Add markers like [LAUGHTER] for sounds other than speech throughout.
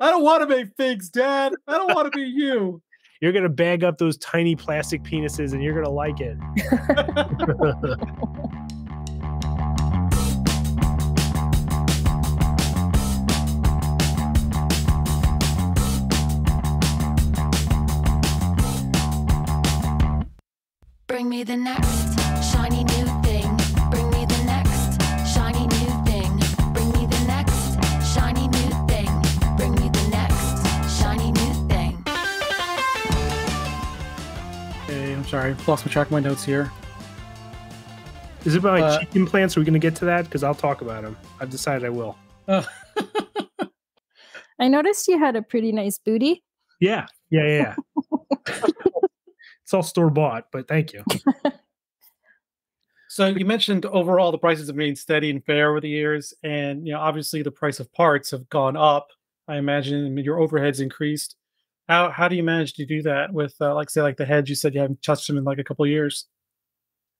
I don't want to make figs, Dad. I don't want to be [LAUGHS] you. You're gonna bag up those tiny plastic penises, and you're gonna like it. [LAUGHS] Bring me the next I'm sorry. Lost my track of my notes here. Is it about like Uh, cheek implants? Are we gonna get to that? Because I'll talk about them. I've decided I will. Uh, [LAUGHS] I noticed you had a pretty nice booty. Yeah, yeah, yeah. yeah. [LAUGHS] it's all store bought, but thank you. so you mentioned overall the prices have remained steady and fair over the years, and you know obviously the price of parts have gone up. I imagine your overheads increased. How how do you manage to do that with uh, like say like the heads? You said you haven't touched them in like a couple years.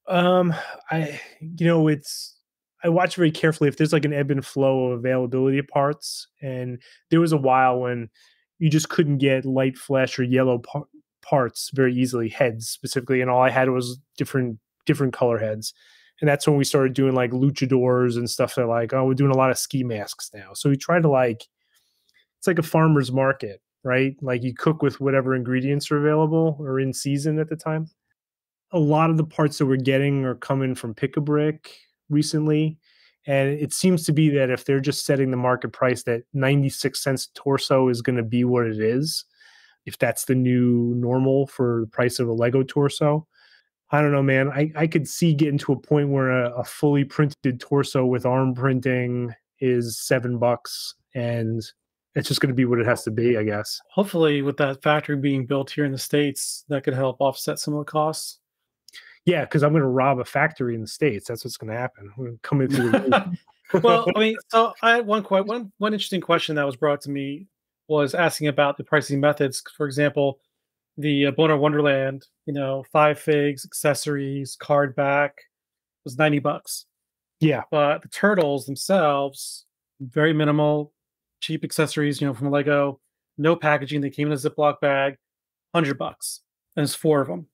Um, I you know it's I watch very carefully if there's like an ebb and flow of availability of parts, and there was a while when you just couldn't get light flesh or yellow par- parts very easily, heads specifically, and all I had was different different color heads. And that's when we started doing like luchadors and stuff that like, oh, we're doing a lot of ski masks now. So we try to like it's like a farmer's market, right? Like you cook with whatever ingredients are available or in season at the time a lot of the parts that we're getting are coming from Pick a Brick recently. And it seems to be that if they're just setting the market price that 96 cents torso is going to be what it is, if that's the new normal for the price of a Lego torso. I don't know, man. I, I could see getting to a point where a, a fully printed torso with arm printing is seven bucks and it's just going to be what it has to be, I guess. Hopefully, with that factory being built here in the states, that could help offset some of the costs. Yeah, because I'm going to rob a factory in the states. That's what's going to happen. I'm going to come in through [LAUGHS] [LAUGHS] well, I mean, so I had one quite one one interesting question that was brought to me was asking about the pricing methods. For example, the uh, Boner Wonderland, you know, five figs, accessories, card back was ninety bucks. yeah, But the turtles themselves, very minimal, cheap accessories, you know, from Lego, no packaging. They came in a Ziploc bag, hundred bucks, and it's four of them.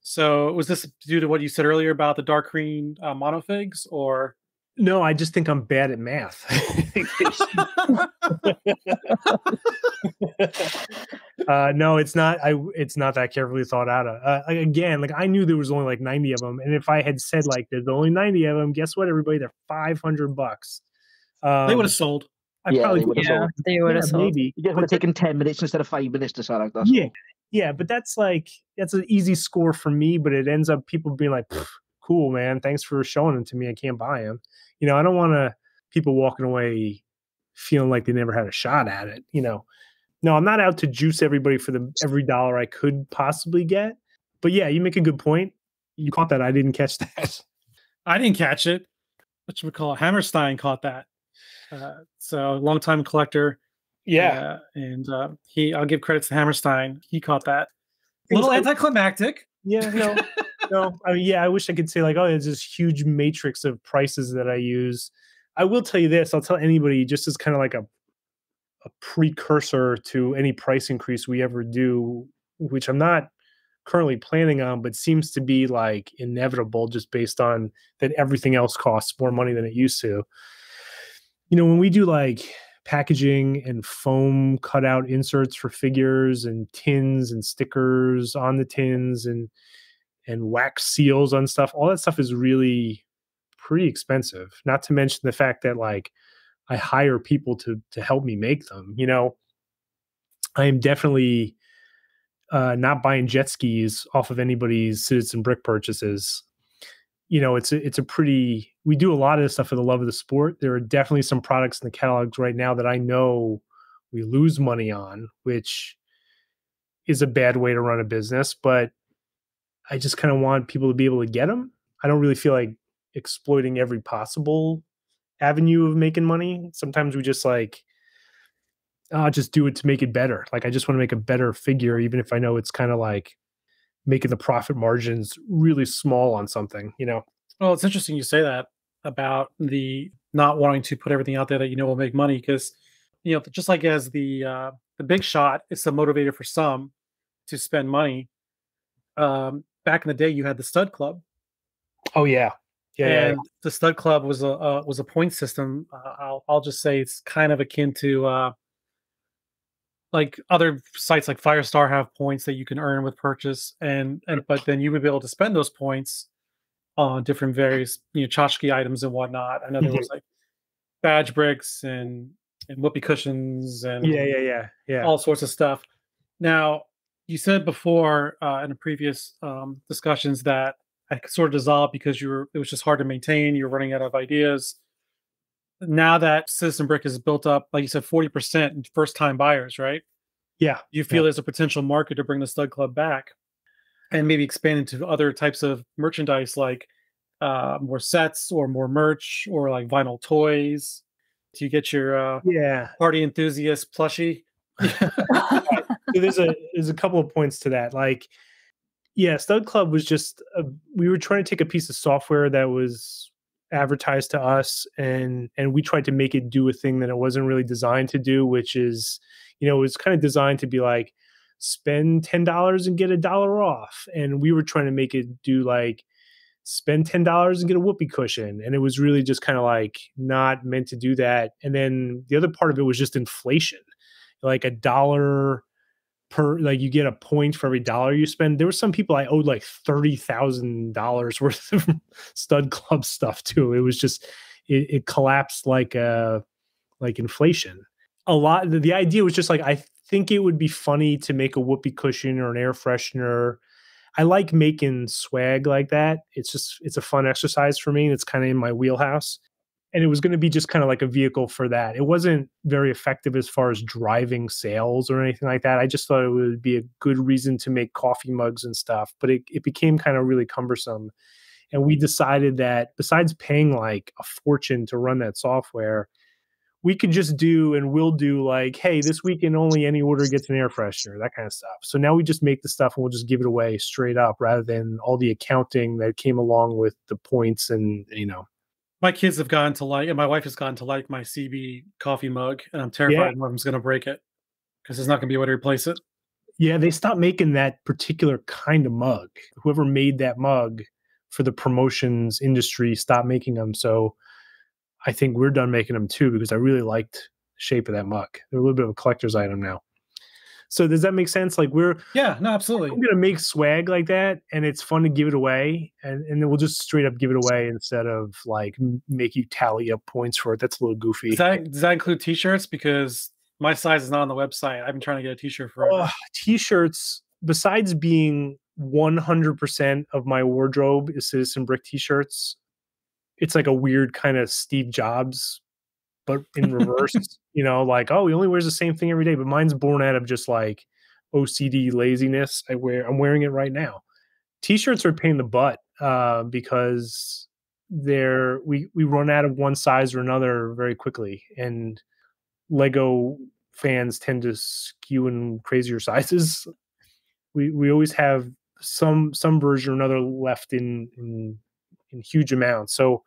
So was this due to what you said earlier about the dark green uh, minifigs, or No, I just think I'm bad at math. [LAUGHS] uh, no, it's not. I it's not that carefully thought out. Uh, again, like I knew there was only like 90 of them, and if I had said like there's only 90 of them, guess what, everybody, they're 500 bucks. Um, they would have sold? I Yeah, probably would've Yeah, sold. they would yeah, have sold. maybe. You just would have taken 10 minutes instead of five minutes to sell out. That's yeah, all. yeah, but that's like that's an easy score for me. But it ends up people being like, "Cool, man, thanks for showing them to me. I can't buy them." You know, I don't want to people walking away feeling like they never had a shot at it. You know, no, I'm not out to juice everybody for the every dollar I could possibly get. But yeah, you make a good point. You caught that. I didn't catch [LAUGHS] that. I didn't catch it. What you call it? Hammerstein caught that. Uh, so longtime collector. uh, and uh, he, I'll give credits to Hammerstein. He caught that. A little anticlimactic. Yeah, no, [LAUGHS] no. I mean, yeah, I wish I could say like, oh, there's this huge matrix of prices that I use. I will tell you this. I'll tell anybody just as kind of like a a precursor to any price increase we ever do, which I'm not currently planning on, but seems to be like inevitable just based on that everything else costs more money than it used to. You know, when we do like packaging and foam cutout inserts for figures and tins and stickers on the tins and and wax seals on stuff all that stuff is really pretty expensive not to mention the fact that like i hire people to to help me make them you know? I am definitely uh not buying jet skis off of anybody's citizen brick purchases. You know it's a, it's a pretty we do a lot of this stuff for the love of the sport. There are definitely some products in the catalogs right now that i know we lose money on which is a bad way to run a business but i just kind of want people to be able to get them i don't really feel like exploiting every possible avenue of making money. Sometimes we just like i'll just do it to make it better. Like i just want to make a better figure even if i know it's kind of like making the profit margins really small on something you know? Well, it's interesting you say that about the not wanting to put everything out there that you know will make money because you know, just like as the uh, the big shot, it's a motivator for some to spend money. Um, back in the day, you had the stud club, Oh yeah, yeah, yeah, and the stud club was a uh, was a point system. Uh, I'll I'll just say it's kind of akin to uh, like other sites like Firestar have points that you can earn with purchase, and and but then you would be able to spend those points on different various you know tchotchke items and whatnot. I know there was like badge bricks and and whoopee cushions and yeah, yeah, yeah, yeah. all sorts of stuff. Now, you said before uh, in the previous um, discussions that I sort of dissolved because you were it was just hard to maintain. You're running out of ideas. Now that Citizen Brick is built up, like you said, forty percent first time buyers, right? yeah. You feel there's a potential market to bring the Stud Club back, and maybe expand into other types of merchandise like uh, more sets or more merch or like vinyl toys. Do you get your uh, Yeah. party enthusiast plushie? [LAUGHS] So there's a there's a couple of points to that. Like, yeah, Stud Club was just a, we were trying to take a piece of software that was advertised to us, and and we tried to make it do a thing that it wasn't really designed to do, which is, you know, it was kind of designed to be like spend ten dollars and get a dollar off, and we were trying to make it do like spend ten dollars and get a whoopee cushion, and it was really just kind of like not meant to do that. And then the other part of it was just inflation, like a dollar per like you get a point for every dollar you spend. There were some people I owed like thirty thousand dollars [LAUGHS] worth of stud club stuff to. It was just it, it collapsed like uh like inflation. A lot the, the idea was just like I think it would be funny to make a whoopee cushion or an air freshener. I like making swag like that. It's just it's a fun exercise for me. It's kind of in my wheelhouse and it was going to be just kind of like a vehicle for that. It wasn't very effective as far as driving sales or anything like that. I just thought it would be a good reason to make coffee mugs and stuff, but it, it became kind of really cumbersome. And we decided that besides paying like a fortune to run that software, we could just do and we'll do like, hey, this weekend only any order gets an air freshener, that kind of stuff. So now we just make the stuff and we'll just give it away straight up rather than all the accounting that came along with the points and, you know, My kids have gotten to like, and my wife has gotten to like my CB coffee mug, and I'm terrified one of them's going to break it because there's not going to be a way to replace it. Yeah, they stopped making that particular kind of mug. Whoever made that mug for the promotions industry stopped making them. So I think we're done making them too because I really liked the shape of that mug. They're a little bit of a collector's item now. So does that make sense? Like we're Yeah, no, absolutely. I'm gonna make swag like that, and it's fun to give it away, and and then we'll just straight up give it away instead of like make you tally up points for it. That's a little goofy. Does that, does that include t-shirts? Because my size is not on the website. I've been trying to get a t-shirt forever. Ugh, t-shirts besides being 100% of my wardrobe is citizen brick t-shirts it's like a weird kind of steve jobs but in reverse [LAUGHS] you know like oh he only wears the same thing every day but mine's born out of just like ocd laziness i wear i'm wearing it right now. T-shirts are a pain in the butt uh, because they're we we run out of one size or another very quickly and lego fans tend to skew in crazier [LAUGHS] sizes. We we always have some some version or another left in in, in huge amounts so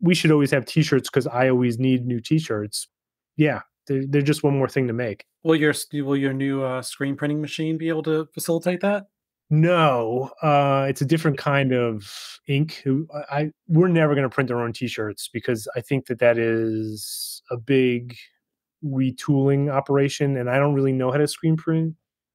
we should always have t-shirts because i always need new t-shirts yeah they're, they're just one more thing to make Will your will your new uh, screen printing machine be able to facilitate that? no uh it's a different kind of ink i, I we're never going to print our own t-shirts because i think that that is a big retooling operation and i don't really know how to screen print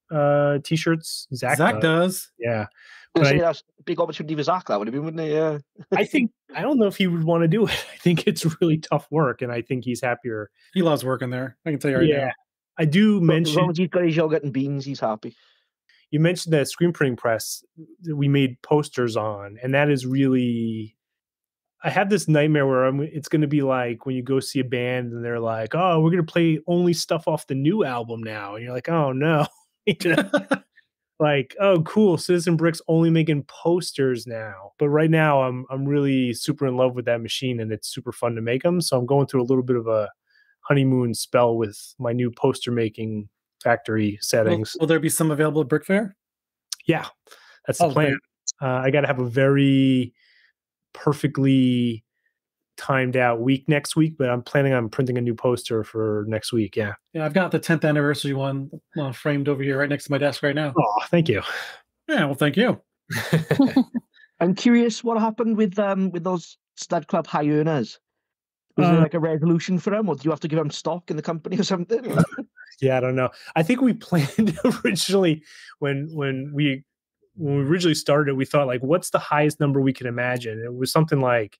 uh t-shirts zach, Zach, does. does. yeah But say I- that's a big opportunity for Zach, that would have been, wouldn't it? Yeah. I think I don't know if he would want to do it. [LAUGHS] I think it's really tough work, and I think he's happier. He loves working there. I can tell you right yeah, now. I do mention As long as he's got his yogurt and beans, he's happy. you mentioned that screen printing press that we made posters on, and that is really. I have this nightmare where I'm, it's going to be like when you go see a band and they're like, "Oh, we're going to play only stuff off the new album now," and you're like, "Oh no." [LAUGHS] [LAUGHS] Like oh cool citizen bricks only making posters now. But right now i'm i'm really super in love with that machine and it's super fun to make them so i'm going through a little bit of a honeymoon spell with my new poster making factory settings. will there be some available at Brick Fair? yeah that's the Oh, plan. Uh, i got to have a very perfectly timed out week next week, but I'm planning on printing a new poster for next week. Yeah. Yeah, I've got the 10th anniversary one uh, framed over here right next to my desk right now. Oh, thank you. Yeah, well, thank you. [LAUGHS] I'm curious what happened with um with those stud club high earners. Was Uh, there like a resolution for them, or do you have to give them stock in the company or something? [LAUGHS] Yeah, I don't know. I think we [LAUGHS] planned originally when when we when we originally started, we thought like, what's the highest number we can imagine? It was something like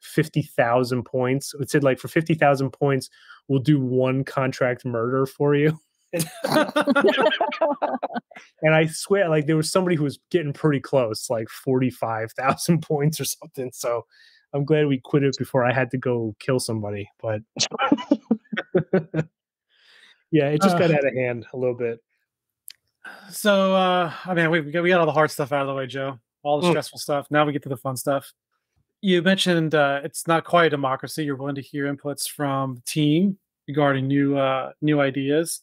fifty thousand points. It said like for fifty thousand points, we'll do one contract murder for you. [LAUGHS] And I swear, like there was somebody who was getting pretty close, like forty five thousand [LAUGHS] points or something. So I'm glad we quit it before I had to go kill somebody. But [LAUGHS] yeah, it just got Uh. out of hand a little bit. So, uh, I mean, we, we got all the hard stuff out of the way, Joe. All the Mm. stressful stuff. Now we get to the fun stuff. You mentioned uh, it's not quite a democracy. You're willing to hear inputs from the team regarding new uh, new ideas.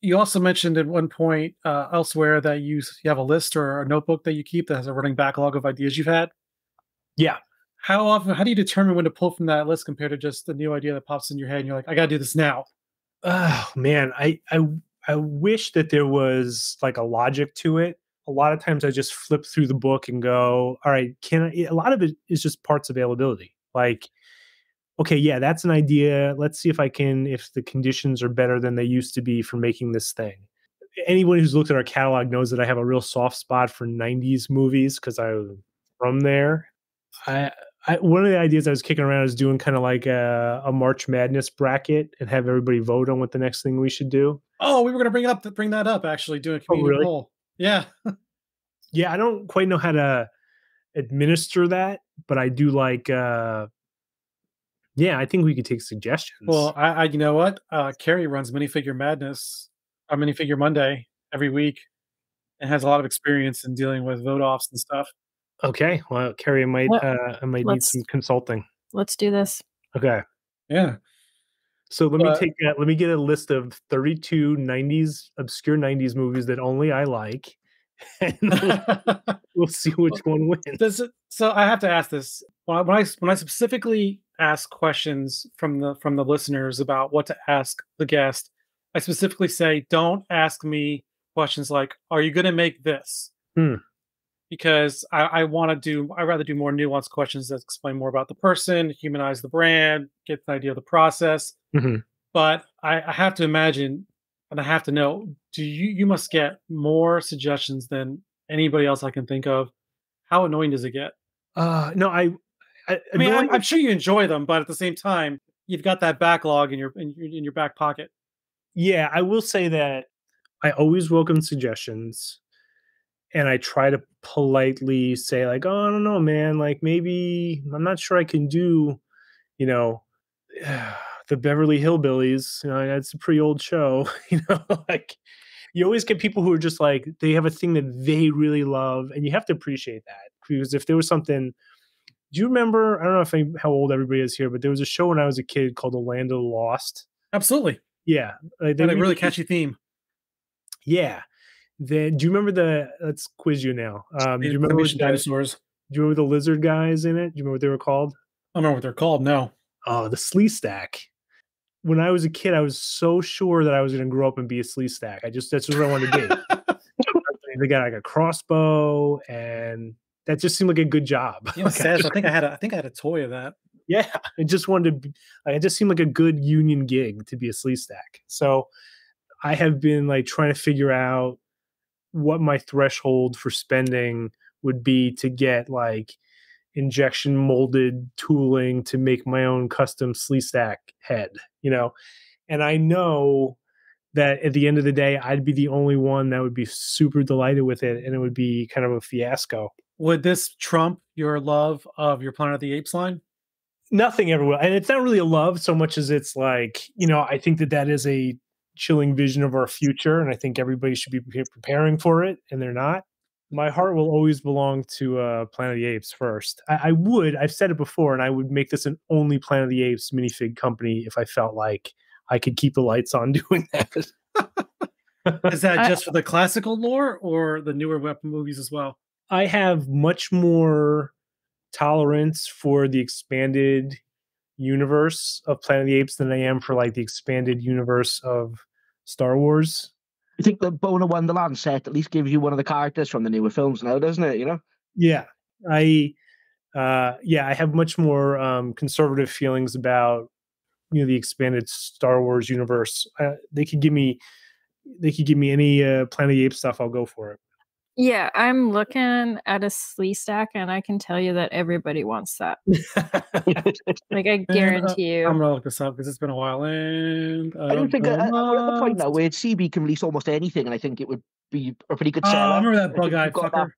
You also mentioned at one point uh, elsewhere that you you have a list or a notebook that you keep that has a running backlog of ideas you've had. Yeah. How often? How do you determine when to pull from that list compared to just the new idea that pops in your head and you're like, I got to do this now? Oh man, I I I wish that there was like a logic to it. A lot of times I just flip through the book and go, all right, can I a lot of it is just parts availability. Like okay, yeah, that's an idea. Let's see if I can if the conditions are better than they used to be for making this thing. Anyone who's looked at our catalog knows that I have a real soft spot for 90s movies because I'm from there. I I, one of the ideas I was kicking around is doing kind of like a, a March Madness bracket and have everybody vote on what the next thing we should do. Oh, we were going to bring it up bring that up actually, doing a Oh, community really? poll. Yeah. [LAUGHS] Yeah, I don't quite know how to administer that, but I do like. uh Yeah, I think we could take suggestions. Well, I, I you know what? Uh Kerry runs Minifigure Madness, a Minifigure Monday every week, and has a lot of experience in dealing with vote offs and stuff. okay. Well, Kerry, I might, Well, uh, I might need some consulting. Let's do this. Okay. Yeah. So let me take that. Let me get a list of 32 90s obscure 90s movies that only I like, [LAUGHS] and we'll, [LAUGHS] we'll see which one wins. Does it, so I have to ask this when I, when I when I specifically ask questions from the from the listeners about what to ask the guest. I specifically say, don't ask me questions like, "Are you going to make this?" Hmm. Because I, I want to do, I rather do more nuanced questions that explain more about the person, humanize the brand, get an idea of the process. Mhm. But I, I have to imagine, and I have to know, do you you must get more suggestions than anybody else I can think of? How annoying does it get? Uh, no, I. I, I mean, I'm, annoying- I'm sure you enjoy them, but at the same time, you've got that backlog in your in your, in your back pocket. yeah, I will say that I always welcome suggestions and I try to politely say, like, oh, I don't know, man. Like, maybe I'm not sure I can do, you know, [SIGHS] the Beverly Hillbillies. You know, that's a pretty old show. [LAUGHS] You know, [LAUGHS] like, you always get people who are just like, they have a thing that they really love, and you have to appreciate that. Because if there was something, do you remember? I don't know if I, how old everybody is here, but there was a show when I was a kid called The Land of the Lost. Absolutely, Yeah, like, they a really really- catchy theme. yeah. Then do you remember the? Let's quiz you now. Um, do you remember? The, do you remember the lizard guys in it? Do you remember what they were called? I don't know what they're called. No. Oh, the Sleestak. When I was a kid, I was so sure that I was going to grow up and be a Sleestak. I just that's what I wanted to be. [LAUGHS] they got like a crossbow, and that just seemed like a good job. [LAUGHS] You know, Like, I think I had a, I think I had a toy of that. yeah, I just wanted to. Be, it just seemed like a good union gig to be a Sleestak. So I have been like trying to figure out what my threshold for spending would be to get like injection molded tooling to make my own custom Sleestak head, you know. And I know that at the end of the day, I'd be the only one that would be super delighted with it, and it would be kind of a fiasco. Would this trump your love of your Planet of the Apes line? nothing ever will. And it's not really a love so much as it's like, you know, I think that that is a chilling vision of our future. And I think everybody should be preparing for it. And they're not. My heart will always belong to uh, Planet of the Apes first. I, I would, I've said it before, and I would make this an only Planet of the Apes minifig company if I felt like I could keep the lights on [LAUGHS] doing that. Is that I- [LAUGHS] just for the classical lore or the newer weapon movies as well? I have much more tolerance for the expanded universe of Planet of the Apes than I am for like the expanded universe of Star Wars. You think the Boner Wonderland set at least gives you one of the characters from the newer films now, doesn't it? You know? Yeah, I uh yeah, I have much more um conservative feelings about you know the expanded Star Wars universe. Uh, they could give me they could give me any uh, Planet of the Apes stuff. I'll go for it. Yeah, I'm looking at a Sleestak and I can tell you that everybody wants that. [LAUGHS] Like I guarantee you. I'm gonna look this up because it's been a while. And I don't think uh, uh, we're at the point now where CB can release almost anything, and I think it would be a pretty good Oh, seller. I remember that I think bug-eyed got fucker.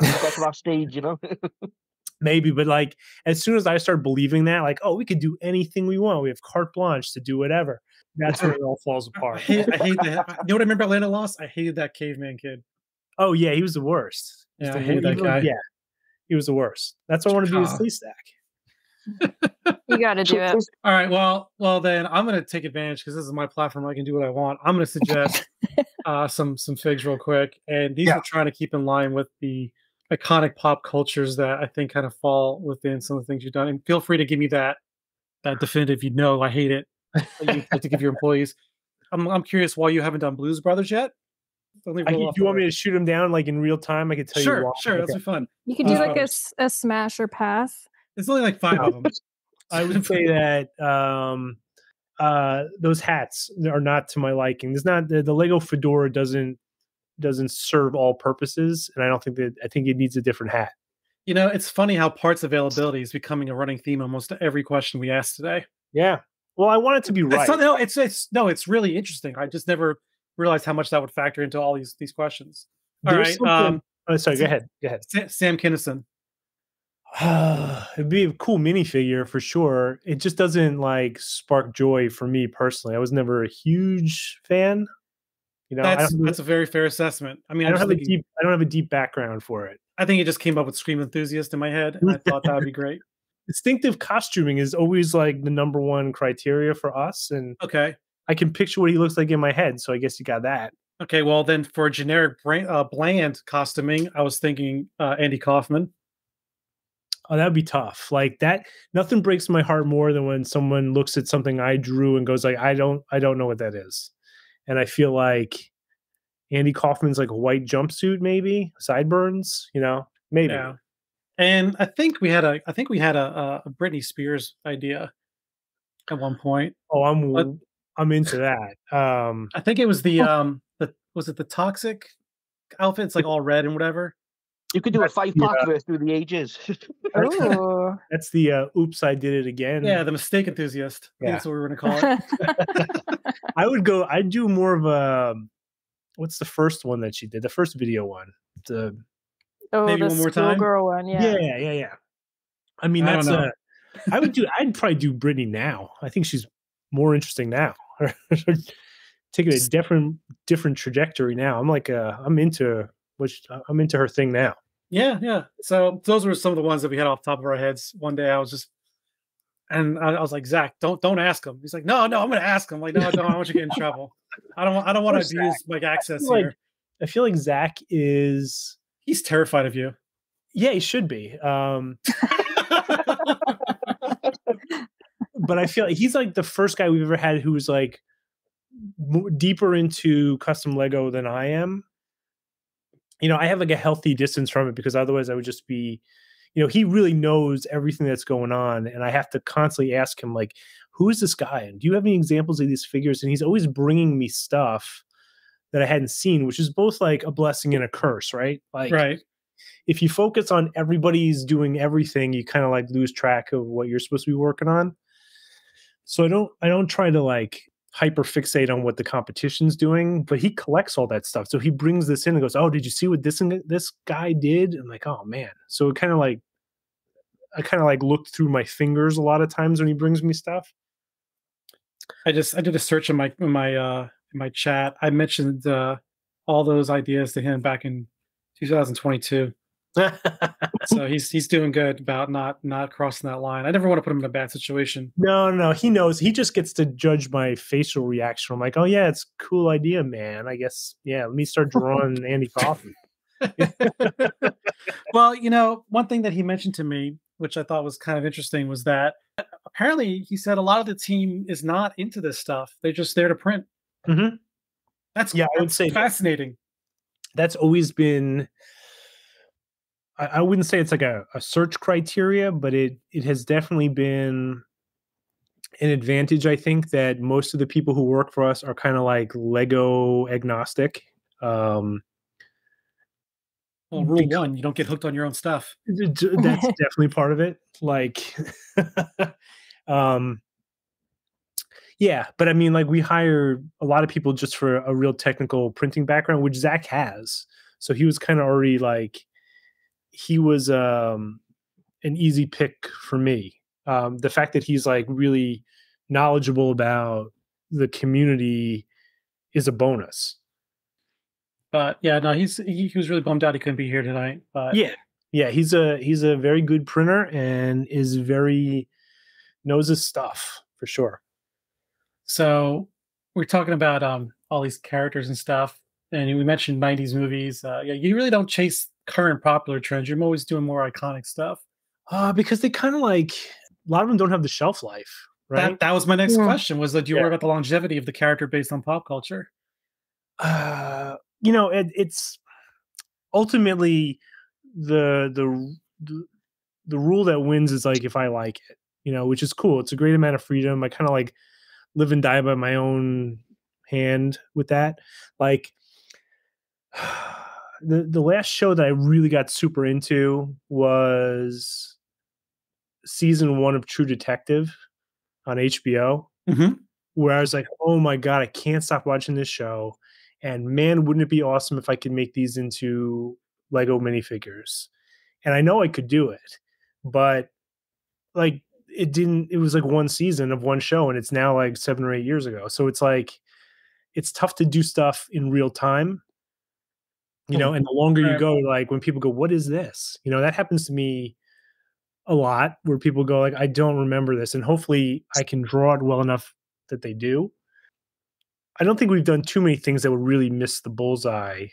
that- got to that stage, you know. [LAUGHS] Maybe, but like as soon as I start believing that, like, oh, we could do anything we want. We have carte blanche to do whatever. That's where it all falls [LAUGHS] I apart. hate, I hate that. You know what I remember about Land of Lost? I hated that caveman kid. Oh yeah, he was the worst. Yeah, The I hated that wor- guy. Yeah, he was the worst. That's why I want to be a Sleestak. You got to do it. All right. Well, well then I'm gonna take advantage because this is my platform. I can do what I want. I'm gonna suggest [LAUGHS] uh, some some figs real quick, and these Yeah. are trying to keep in line with the iconic pop cultures that I think kind of fall within some of the things you've done. And feel free to give me that that definitive. You know, I hate it. you like to give your [LAUGHS] employees. I'm I'm curious why you haven't done Blues Brothers yet. Let me I, do you want me to shoot him down like in real time? I could tell list. you. Sure, why. sure. Okay. That's be fun. You could do Blues like a, Brothers. s- a smash or pass. It's only like five of them. [LAUGHS] I would say that um, uh, those hats are not to my liking. There's not the, the Lego fedora doesn't doesn't serve all purposes, and I don't think that I think it needs a different hat. You know, it's funny how parts availability is becoming a running theme almost every question we ask today. Yeah. Well, I want it to be It's right. not- no, it's it's no, it's really interesting. I just never realized how much that would factor into all these these questions. All There's right, um, oh, sorry. Go ahead. Go ahead. Sa- Sam Kinison. [SIGHS] It'd be a cool minifigure for sure. It just doesn't like spark joy for me personally. I was never a huge fan. You know, That's that's a very fair assessment. I mean, I I, don't have a deep. I don't have a deep background for it. I think it just came up with Scream Enthusiast in my head, and I thought that would be great. [LAUGHS] Distinctive costuming is always like the number one criteria for us, and Okay, I can picture what he looks like in my head. So I guess you got that. okay. Well, then for generic brand, uh, bland costuming, I was thinking uh, Andy Kaufman. Oh, that'd be tough. Like that, nothing breaks my heart more than when someone looks at something I drew and goes like, "I don't, I don't know what that is," and I feel like Andy Kaufman's like a white jumpsuit, maybe sideburns. You know, maybe. Yeah, and I think we had a I think we had a, a Britney Spears idea at one point. Oh, I'm, But- I'm into that. Um, I think it was the um the was it the toxic outfit? It's like all red and whatever. You could do a five pack of it through the ages. [LAUGHS] Oh. that's the uh, "Oops, I did it again." Yeah, the mistake enthusiast. I think Yeah. That's what we were gonna [LAUGHS] call it. I would go. I'd do more of a. What's the first one that she did? The first video one. The oh, Maybe the one more time? schoolgirl one. Yeah. yeah, yeah, yeah. I mean, I that's know. a. I would do. I'd probably do Britney now. I think she's more interesting now. [LAUGHS] Taking a different different trajectory now. I'm like, uh, I'm into which I'm into her thing now. Yeah, yeah. So those were some of the ones that we had off the top of our heads. One day I was just, and I, I was like, Zach, don't don't ask him. He's like, no, no, I'm gonna ask him. Like, no, no, I want you to get in [LAUGHS] trouble. I don't want I don't want to abuse like access feel like- here. I feel like Zach is. He's terrified of you. Yeah, he should be. Um, [LAUGHS] but I feel like he's like the first guy we've ever had who's like deeper into custom Lego than I am. You know, I have like a healthy distance from it because otherwise I would just be, you know, he really knows everything that's going on, and I have to constantly ask him like, "Who is this guy? And do you have any examples of these figures?" And he's always bringing me stuff that I hadn't seen, which is both like a blessing and a curse, right? Like, right. if you focus on everybody's doing everything, you kind of like lose track of what you're supposed to be working on. So I don't I don't try to like hyper fixate on what the competition's doing, but he collects all that stuff. So he brings this in and goes, "Oh, did you see what this this guy did?" And I'm like, "Oh man!" So it kind of like I kind of like looked through my fingers a lot of times when he brings me stuff. I just I did a search in my in my uh in my chat. I mentioned uh all those ideas to him back in 2022. So [LAUGHS] he's he's doing good about not not crossing that line. I never want to put him in a bad situation. No, no, no. He knows. He just gets to judge my facial reaction. I'm like, oh yeah, it's a cool idea, man. I guess yeah. Let me start drawing [LAUGHS] Andy Kaufman. [LAUGHS] well, you know, one thing that he mentioned to me, which I thought was kind of interesting, was that apparently he said a lot of the team is not into this stuff. They're just there to print. Mhm. That's Yeah, I would say that. fascinating. that's always been I, I wouldn't say it's like a, a search criteria, but it it has definitely been an advantage, I think, that most of the people who work for us are kind of like Lego agnostic. Um Well, rule Because- one, you don't get hooked on your own stuff. that's [LAUGHS] definitely part of it. Like [LAUGHS] um yeah, but I mean, like we hire a lot of people just for a real technical printing background, which Zach has. So he was kind of already like he was um an easy pick for me. Um the fact that he's like really knowledgeable about the community is a bonus. But yeah, no, he's he, he was really bummed out he couldn't be here tonight. But yeah yeah he's a he's a very good printer and is very knows his stuff for sure So we're talking about um all these characters and stuff, and we mentioned '90s movies. Uh, yeah, you really don't chase current popular trends. You're always doing more iconic stuff. uh because they kind of like a lot of them don't have the shelf life right That that was my next Yeah. question. Was that do you Yeah. worry about the longevity of the character based on pop culture? uh you know it, it's ultimately the the the the rule that wins is like if i like it you know which is cool it's a great amount of freedom i kind of like live and die by my own hand with that like [SIGHS] the the last show that i really got super into was season one of true detective on hbo Mm-hmm. where I was like, oh my God, I can't stop watching this show. And man, wouldn't it be awesome if I could make these into Lego minifigures? And I know I could do it, but like it didn't, it was like one season of one show and it's now like seven or eight years ago. So it's like, it's tough to do stuff in real time, you know, and the longer you go, like when people go, what is this? You know, that happens to me a lot where people go like i don't remember this and hopefully i can draw it well enough that they do i don't think we've done too many things that would really miss the bullseye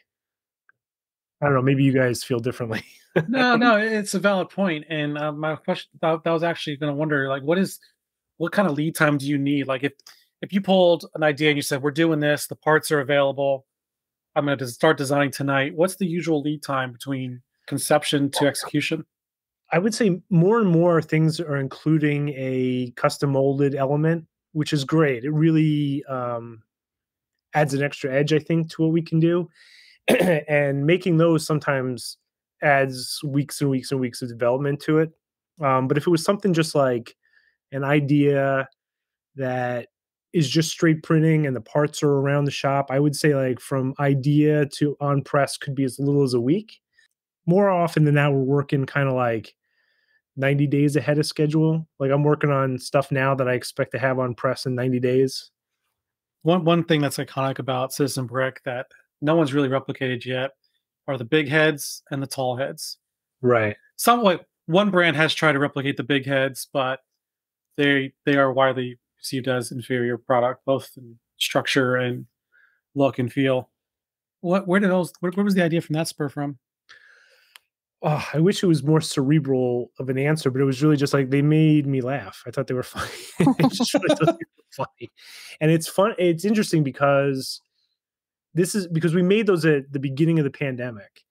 i don't know maybe you guys feel differently no, no, [LAUGHS] it's a valid point. And uh, my question that, that was actually going to wonder, like, what is, what kind of lead time do you need? Like, if if you pulled an idea and you said, "We're doing this, the parts are available, I'm going to start designing tonight," what's the usual lead time between conception to execution? i would say more and more things are including a custom molded element which is great. It really um, adds an extra edge i think to what we can do. [CLEARS THROAT] And making those sometimes adds weeks and weeks and weeks of development to it. Um, but if it was something just like an idea that is just straight printing and the parts are around the shop i would say like from idea to on press could be as little as a week. More often than that we're working kind of like 90 days ahead of schedule. Like i'm working on stuff now that i expect to have on press in 90 days. One one thing that's iconic about Citizen Brick that no one's really replicated yet are the big heads and the tall heads. right. Somewhat, one brand has tried to replicate the big heads, but they they are widely perceived as inferior product, both in structure and look and feel. What where did those where, where was the idea from that spur from? oh, i wish it was more cerebral of an answer but it was really just like they made me laugh i thought they were [LAUGHS] funny really [LAUGHS] funny and it's fun it's interesting because this is because we made those at the beginning of the pandemic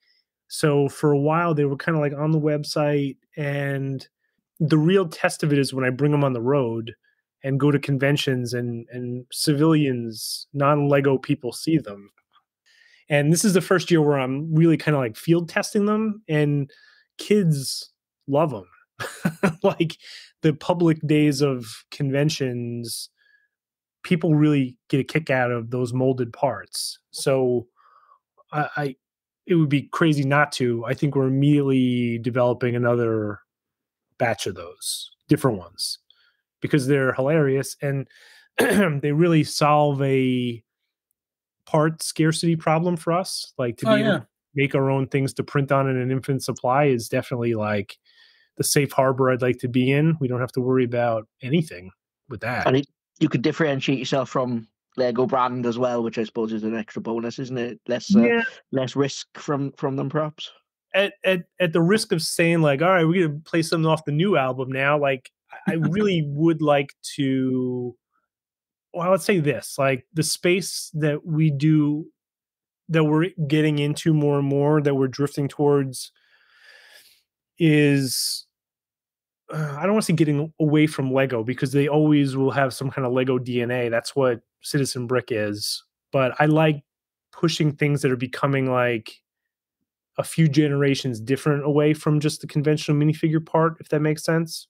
so for a while they were kind of like on the website and the real test of it is when i bring them on the road and go to conventions and and civilians non-lego people see them. And this is the first year where i'm really kind of like field testing them and kids love them [LAUGHS] like the public days of conventions people really get a kick out of those molded parts. So i, I it would be crazy not to. I think we're immediately developing another batch of those different ones because they're hilarious and [CLEARS THROAT] they really solve a part scarcity problem for us like to Oh, be able to make our own things to print on in an infinite supply is definitely like the safe harbor i'd like to be in we don't have to worry about anything with that And it, you could differentiate yourself from Lego brand as well, which I suppose is an extra bonus, isn't it? Less uh, yeah less risk from from them, perhaps. at, at at the risk of saying like, all right, we're gonna play something off the new album now. Like, I really would like to. Well, I would say this: like the space that we do, that we're getting into more and more, that we're drifting towards, is uh, I don't want to say getting away from Lego because they always will have some kind of Lego DNA. That's what Citizen Brick is. But I like pushing things that are becoming like a few generations different away from just the conventional minifigure part, if that makes sense.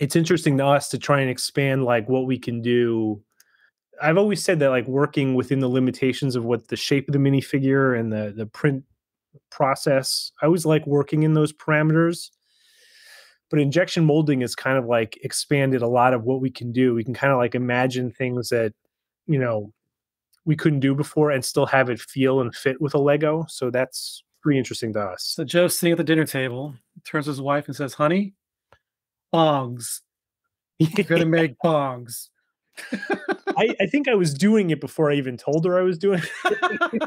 It's interesting to us to try and expand like what we can do. I've always said that like working within the limitations of what the shape of the minifigure and the the print process. I always like working in those parameters but injection molding is kind of like expanded a lot of what we can do we can kind of like imagine things that you know we couldn't do before and still have it feel and fit with a lego so that's pretty interesting to us So Joe's sitting at the dinner table, turns to his wife and says, "Honey, bongs. You're gonna make [LAUGHS] bongs." I, I think i was doing it before i even told her i was doing it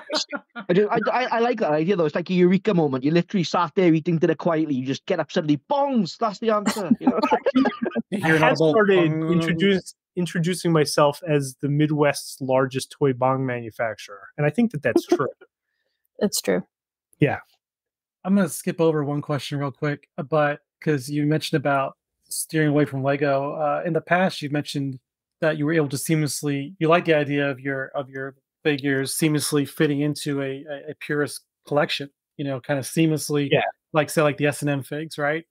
I, do, I, I, I like that idea though. It's like a eureka moment. You literally sat there eating dinner quietly. You just get up suddenly, bongs. That's the answer. You know? [LAUGHS] I hear an had started bong. introduce, introducing myself as the midwest's largest toy bong manufacturer and i think that that's [LAUGHS] true It's true. Yeah. I'm gonna skip over one question real quick, uh, but because you mentioned about steering away from Lego. Uh, in the past, you mentioned that you were able to seamlessly. You like the idea of your of your figures seamlessly fitting into a a, a purist collection. You know, kind of seamlessly. Yeah. Like say, like the S and M figs, right?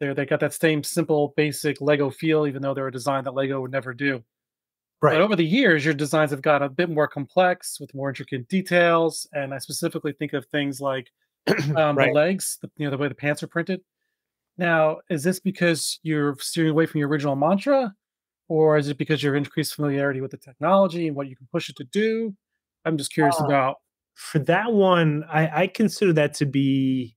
They they got that same simple, basic Lego feel, even though they're a design that Lego would never do. Right. But over the years, your designs have got a bit more complex with more intricate details. And I specifically think of things like [CLEARS THROAT] um, Right. the legs, the, you know, the way the pants are printed. Now, is this because you're steering away from your original mantra, or is it because you're increased familiarity with the technology and what you can push it to do? I'm just curious Uh, about. for that one, I, I consider that to be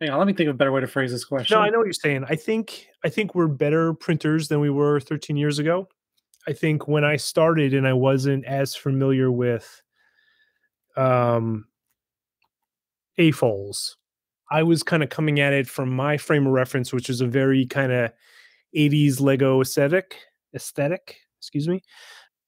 Hang on, let me think of a better way to phrase this question. no. I know what you're saying. I think I think we're better printers than we were 13 years ago. I think when I started and I wasn't as familiar with um AFOLs, I was kind of coming at it from my frame of reference, which is a very kind of 80s Lego aesthetic aesthetic. Excuse me.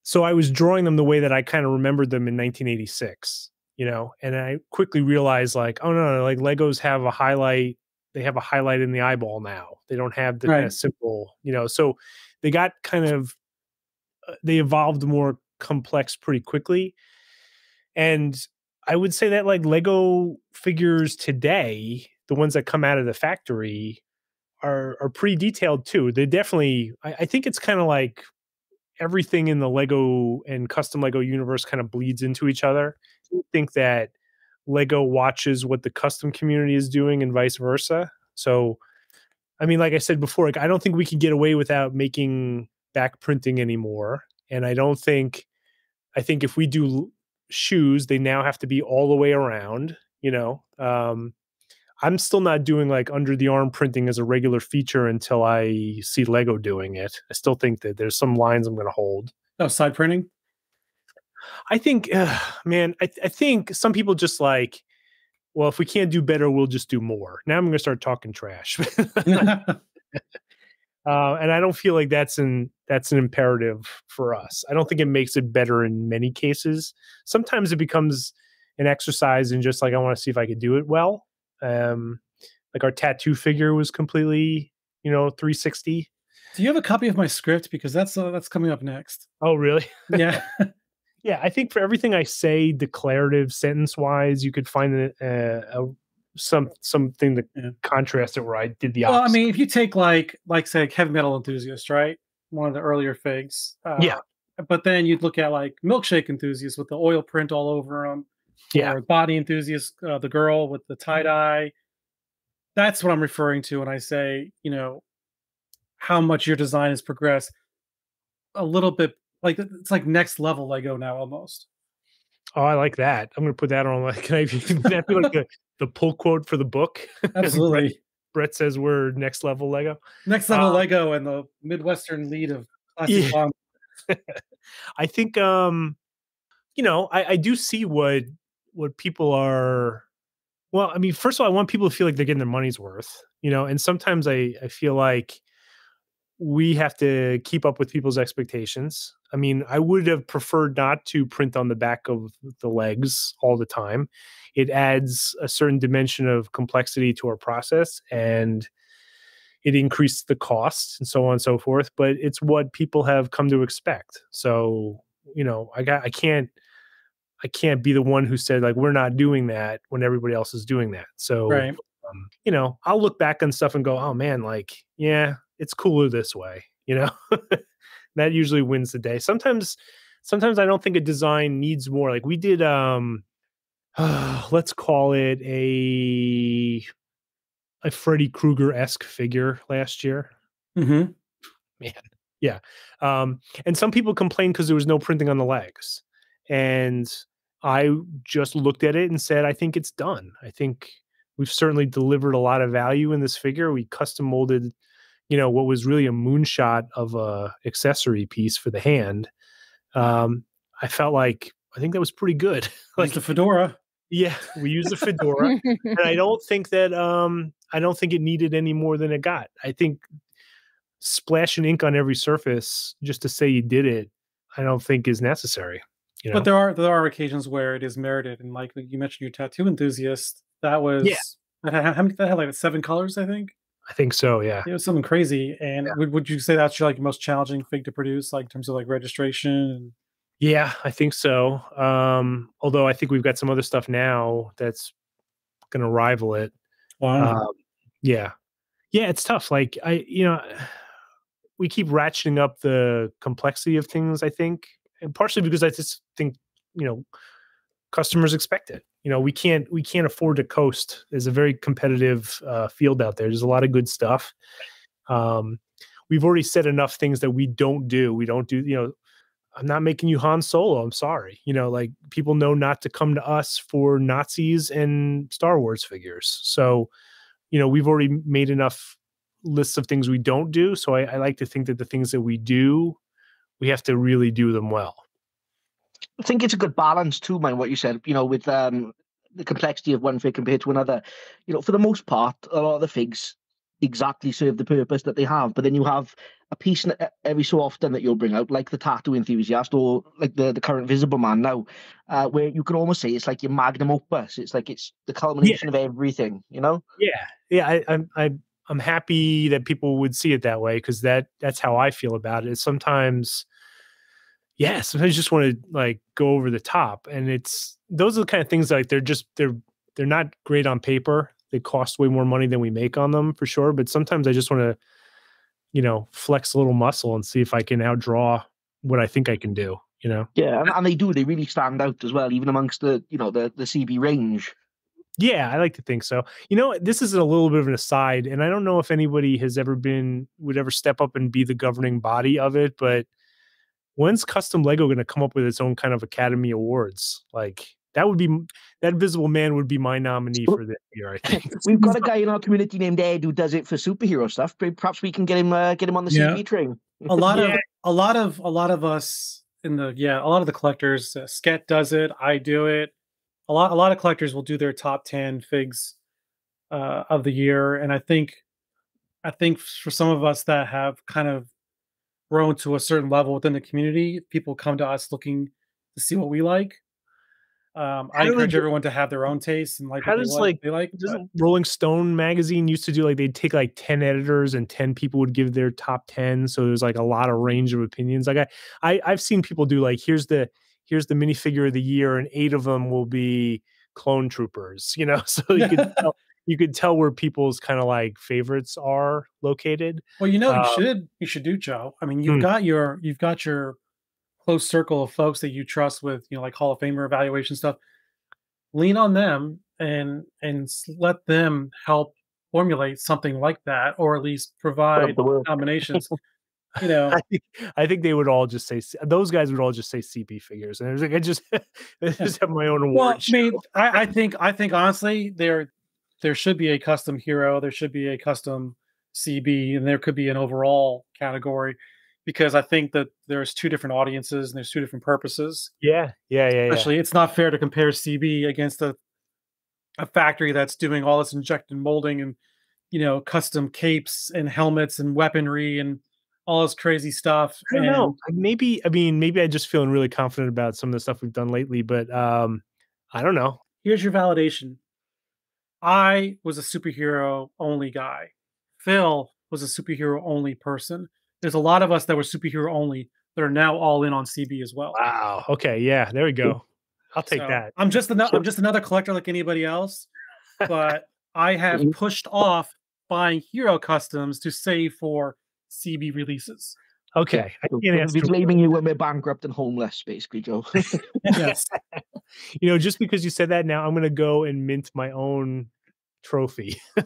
So I was drawing them the way that I kind of remembered them in 1986 you know and i quickly realized like oh no, no like legos have a highlight they have a highlight in the eyeball now they don't have the kind of simple you know so they got kind of uh, they evolved more complex pretty quickly and i would say that like lego figures today the ones that come out of the factory are are pretty detailed too they definitely i, I think it's kind of like everything in the lego and custom lego universe kind of bleeds into each other I think that Lego watches what the custom community is doing and vice versa. So, I mean, like I said before, like I don't think we can get away without making back printing anymore. And I don't think, I think if we do shoes, they now have to be all the way around. You know, um, I'm still not doing like under the arm printing as a regular feature until I see Lego doing it. I still think that there's some lines I'm going to hold. Oh, side printing. I think, uh, [SIGHS] man, I, I think some people just like, well, if we can't do better, we'll just do more. Now I'm going to start talking trash, [LAUGHS] [LAUGHS] uh, and I don't feel like that's an that's an imperative for us. I don't think it makes it better in many cases. Sometimes it becomes an exercise in just like I want to see if I could do it well. Um, like our tattoo figure was completely, you know, 360. Do you have a copy of my script? Because that's uh, that's coming up next. Oh, really? Yeah. [LAUGHS] Yeah, I think for everything I say, declarative, sentence wise, you could find a, a, a some something to Yeah. contrast it where I did the well. I mean, if you take like like say heavy metal enthusiast, right? One of the earlier figs. Uh, Yeah. But then you'd look at like milkshake enthusiast with the oil print all over them. Yeah. Or body enthusiast, uh, the girl with the tie dye. That's what I'm referring to when I say, you know, how much your design has progressed. A little bit like it's like next level Lego now almost. oh, I like that. I'm going to put that on. Like, [LAUGHS] can I that be like the, the pull quote for the book? [LAUGHS] Absolutely. Brett says we're next level Lego. next level Um, Lego and the Midwestern lead of classic Yeah. bomb. [LAUGHS] I think, um, you know, I, I do see what what people are Well, I mean, first of all, I want people to feel like they're getting their money's worth, you know, and sometimes I, I feel like we have to keep up with people's expectations. I mean, I would have preferred not to print on the back of the legs all the time. It adds a certain dimension of complexity to our process and it increased the costs and so on and so forth, but it's what people have come to expect. So, you know, I got I can't I can't be the one who said like we're not doing that when everybody else is doing that. So, Right. um, you know, I'll look back on stuff and go, "Oh man, like yeah, it's cooler this way." You know, [LAUGHS] that usually wins the day. Sometimes, sometimes I don't think a design needs more. Like we did, um, [SIGHS] let's call it a a Freddy Krueger esque figure last year. Mm-hmm. Yeah. Um, and some people complained because there was no printing on the legs. And I just looked at it and said, I think it's done. I think we've certainly delivered a lot of value in this figure. We custom molded, you know, what was really a moonshot of a accessory piece for the hand. Um, I felt like I think that was pretty good. [LAUGHS] Like the fedora. yeah, we used the fedora and I don't think that um I don't think it needed any more than it got. I think splashing ink on every surface just to say you did it, I don't think is necessary. You know? But there are there are occasions where it is merited, and like you mentioned, your tattoo enthusiast. That was that had, how many that had like seven colors, I think. I think so. Yeah. It was something crazy. And Yeah. would, would you say that's your like most challenging fig to produce, like in terms of like registration? Yeah, I think so. Um, although I think we've got some other stuff now that's going to rival it. wow. Um, yeah, yeah, it's tough. Like I, you know, [SIGHS] we keep ratcheting up the complexity of things. I think, and partially because I just think, you know, customers expect it. You know, we can't we can't afford to coast. There's a very competitive uh, field out there. There's a lot of good stuff. Um, we've already said enough things that we don't do. We don't do. You know, I'm not making you Han Solo. I'm sorry. You know, like people know not to come to us for Nazis and Star Wars figures. So, you know, we've already made enough lists of things we don't do. So I, I like to think that the things that we do, we have to really do them well. I think it's a good balance too, man. What you said, you know, with um, the complexity of one fig compared to another. You know, for the most part, a lot of the figs exactly serve the purpose that they have. But then you have a piece every so often that you'll bring out, like the tattoo enthusiast or like the, the current Visible Man now, uh, where you can almost say it's like your magnum opus. It's like it's the culmination of everything. You know. Yeah, yeah. I, I'm I, I'm happy that people would see it that way because that that's how I feel about it. Sometimes, yeah, sometimes you just want to like go over the top, and it's those are the kind of things like they're just they're they're not great on paper. They cost way more money than we make on them for sure. But sometimes I just want to, you know, flex a little muscle and see if I can outdraw what I think I can do. You know. Yeah, and, and they do. They really stand out as well, even amongst the you know the the CB range. Yeah, I like to think so. You know, this is a little bit of an aside, and I don't know if anybody has ever been would ever step up and be the governing body of it, but when's custom Lego going to come up with its own kind of Academy Awards? Like that would be that Invisible Man would be my nominee for this year. I [LAUGHS] think. [LAUGHS] We've got a guy in our community named Ed who does it for superhero stuff. Perhaps we can get him uh, get him on the Yeah. CB train. a lot of a lot of a lot of us in the yeah a lot of the collectors uh, sket does it i do it a lot a lot of collectors will do their top 10 figs uh, of the year and i think i think for some of us that have kind of grown to a certain level within the community people come to us looking to see what we like um, i encourage do- everyone to have their own taste and like How what does, like, like, they like Doesn't Rolling Stone magazine used to do like they'd take like 10 editors and 10 people would give their top 10. So there's like a lot of range of opinions. Like I, I I've seen people do like here's the here's the minifigure of the year, and eight of them will be clone troopers, you know. [LAUGHS] So you can tell you could tell where people's kind of like favorites are located. Well, you know, you Um, should you should do, Joe. I mean, you've Hmm. got your you've got your close circle of folks that you trust with, you know, like Hall of Famer evaluation stuff. Lean on them and and let them help formulate something like that, or at least provide combinations. [LAUGHS] you know, I think, I think they would all just say those guys would all just say CB figures, and it was like I just [LAUGHS] I just have my own award. well, I mean, I, I think I think honestly, there there should be a custom hero, there should be a custom CB, and there could be an overall category because I think that there's two different audiences and there's two different purposes. yeah, yeah, yeah, yeah. It's not fair to compare CB against a a factory that's doing all this injected molding and you know custom capes and helmets and weaponry and all this crazy stuff. I don't and know. Maybe I mean maybe I just feeling really confident about some of the stuff we've done lately, but um I don't know. Here's your validation. I was a superhero only guy. Phil was a superhero only person. There's a lot of us that were superhero only that are now all in on CB as well. Wow. Okay. Yeah. There we go. I'll take So, that. I'm just another I'm just another collector like anybody else, but I [LAUGHS] have Mhm. pushed off buying hero customs to save for CB releases. Okay. I So can't we'll be blaming you when we're bankrupt and homeless, basically, Joe. [LAUGHS] Yes. [LAUGHS] you know, just because you said that now, I'm gonna go and mint my own trophy. [LAUGHS]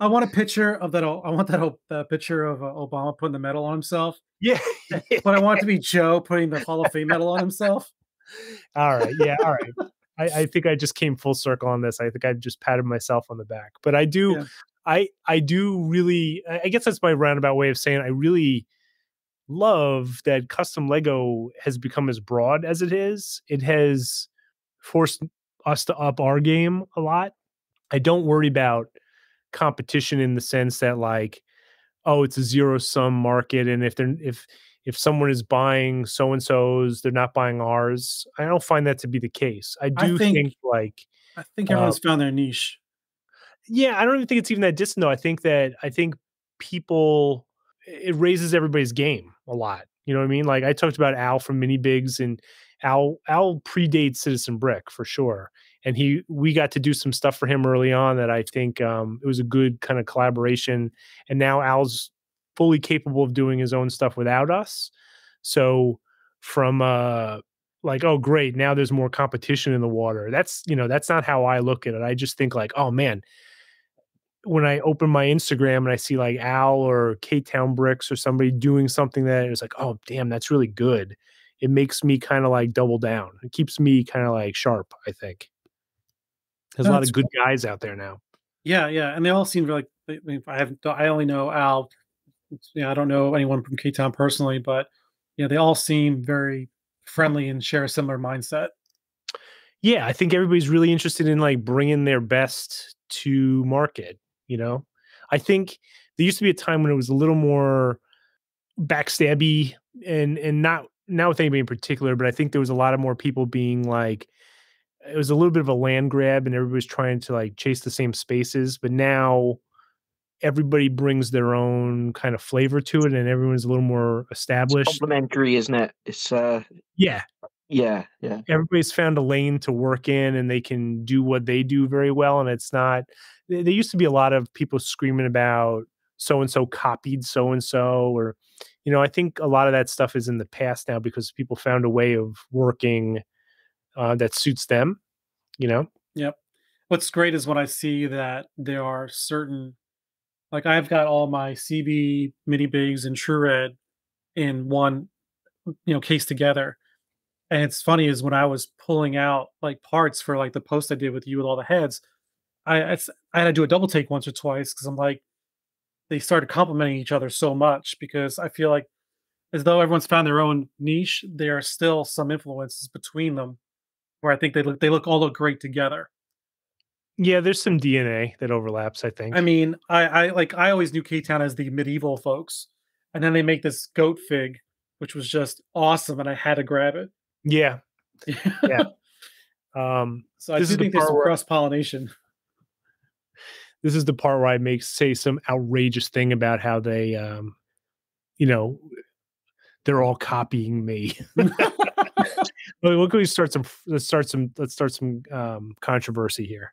I want a picture of that. I want that, that picture of uh, Obama putting the medal on himself, yeah. [LAUGHS] but I want it to be Joe putting the Hall of Fame medal on himself. [LAUGHS] all right. Yeah. All right. I, I think I just came full circle on this. I think I just patted myself on the back. But I do Yeah. I I do really I guess that's my roundabout way of saying I really love that custom Lego has become as broad as it is. It has forced us to up our game a lot. I don't worry about competition in the sense that like oh it's a zero sum market and if they're if if someone is buying so and so's they're not buying ours i don't find that to be the case i I do think- think, like I think Uh, everyone's found their niche. yeah i don't even think it's even that distant though i think that i think people it raises everybody's game a lot you know what i mean like i talked about al from Minibigs and al al predates citizen brick for sure and he we got to do some stuff for him early on that i think um, it was a good kind of collaboration and now al's fully capable of doing his own stuff without us so from uh like oh great now there's more competition in the water that's you know that's not how i look at it i just think like oh man when I open my Instagram and I see like Al or K Town Bricks or somebody doing something that is like, oh damn, that's really good. It makes me kind of like double down. It keeps me kind of like sharp. I think there's a lot of good guys out there now. Yeah, yeah, and they all seem like I mean, I have I only know Al. Yeah, I don't know anyone from K Town personally, but yeah, they all seem very friendly and share a similar mindset. Yeah, I think everybody's really interested in like bringing their best to market. You know, I think there used to be a time when it was a little more backstabby and and not not with anybody in particular, but I think there was a lot of more people being like it was a little bit of a land grab and everybody was trying to like chase the same spaces, but now everybody brings their own kind of flavor to it and everyone's a little more established. Complimentary, isn't it? It's uh, Yeah, yeah, yeah. everybody's found a lane to work in and they can do what they do very well and it's not there used to be a lot of people screaming about so and so copied so and so or you know i think a lot of that stuff is in the past now because people found a way of working uh, that suits them you know Yep. What's great is when I see that there are certain, like I've got all my CB Minibigs and True Red in one, you know, case together. And it's funny is when I was pulling out like parts for like the post I did with you with all the heads, I I had to do a double take once or twice because I'm like, they started complimenting each other so much because I feel like as though everyone's found their own niche, there are still some influences between them where I think they look they look all look great together. yeah there's some dna that overlaps i think I mean, I, I like I always knew K Town as the medieval folks, and then they make this goat fig, which was just awesome, and I had to grab it. yeah [LAUGHS] Yeah. um so I do think there's some cross pollination. This is the part where I make say some outrageous thing about how they, um, you know, they're all copying me. [LAUGHS] Well, Look, we start some. Let's start some. Let's start some um, controversy here.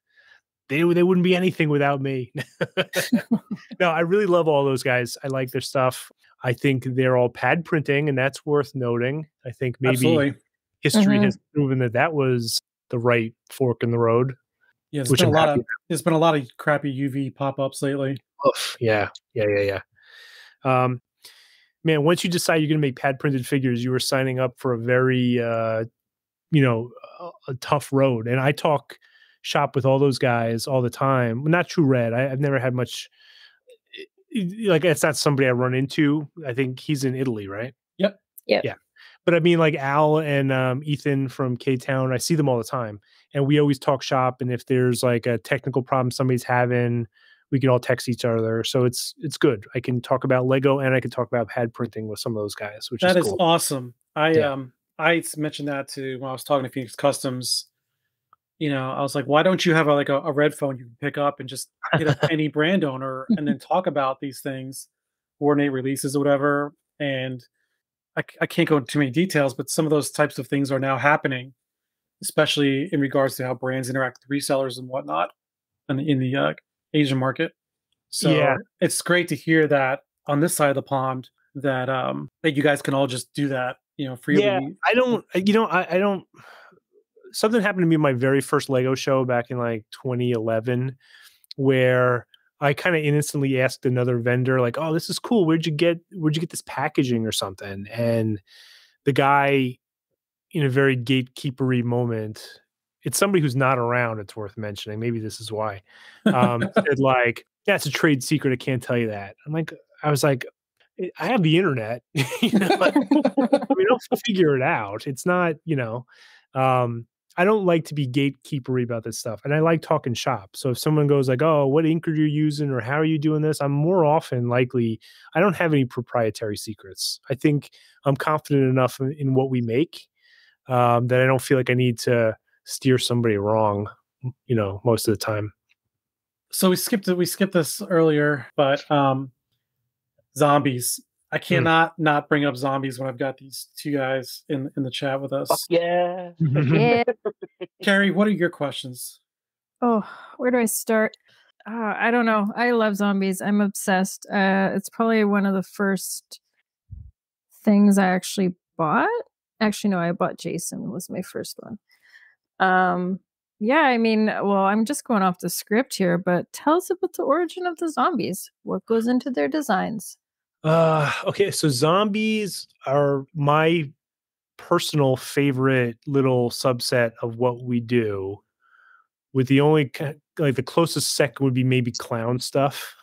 They they wouldn't be anything without me. [LAUGHS] no, I really love all those guys. I like their stuff. I think they're all pad printing, and that's worth noting. I think maybe Absolutely, history Mhm. has proven that that was the right fork in the road. Yeah. There's which been a I'm lot happy of there's been a lot of crappy UV pop ups lately. Oof, yeah, yeah, yeah, yeah. Um, man, once you decide you're going to make pad printed figures, you were signing up for a very, uh, you know, a, a tough road. And I talk shop with all those guys all the time. Not True Red. I, I've never had much. i- i- Like it's not somebody I run into. I think he's in Italy, right? Yep. Yep. Yeah, but I mean, like Al and um, Ethan from K Town, I see them all the time, and we always talk shop. And if there's like a technical problem somebody's having, we can all text each other. So it's it's good. I can talk about Lego and I can talk about pad printing with some of those guys, which That is is cool. awesome. I Yeah. um I mentioned that to when I was talking to Phoenix Customs. You know, I was like, why don't you have a, like a, a red phone you can pick up and just hit up any brand owner and then [LAUGHS] talk about these things, coordinate releases or whatever. And I, I can't go into too many details, but some of those types of things are now happening, especially in regards to how brands interact with resellers and whatnot, in the, in the uh, Asian market. So Yeah. it's great to hear that on this side of the pond that um that you guys can all just do that, you know, freely. Yeah, I don't, you know, I, I don't. Something happened to me in my very first Lego show back in like 2011, where I kind of innocently asked another vendor, like, "Oh, this is cool. Where'd you get? Where'd you get this packaging or something?" And the guy, in a very gatekeepery moment, it's somebody who's not around. It's worth mentioning. Maybe this is why. Um, [LAUGHS] said like, "Yeah, it's a trade secret. I can't tell you that." I'm like, I was like, "I- I have the internet. [LAUGHS] you know, I mean, I'll figure it out. It's not, you know, um, I don't like to be gatekeepery about this stuff. And I like talking shop. So if someone goes like, oh, what ink are you using or how are you doing this? I'm more often likely, I don't have any proprietary secrets. I think I'm confident enough in, in what we make um, that I don't feel like I need to steer somebody wrong, you know, most of the time. so we skipped it we skipped this earlier but um zombies i cannot not bring up zombies when i've got these two guys in in the chat with us Fuck yeah. [LAUGHS] Yeah. Kerry what are your questions Oh, where do I start? Uh, I don't know. I love zombies. I'm obsessed. Uh, it's probably one of the first things I actually bought. Actually, no, I bought Jason was my first one. Um, yeah, I mean, well, I'm just going off the script here, but tell us about the origin of the zombies. What goes into their designs? Uh, okay, so zombies are my personal favorite little subset of what we do. With the only like the closest second would be maybe clown stuff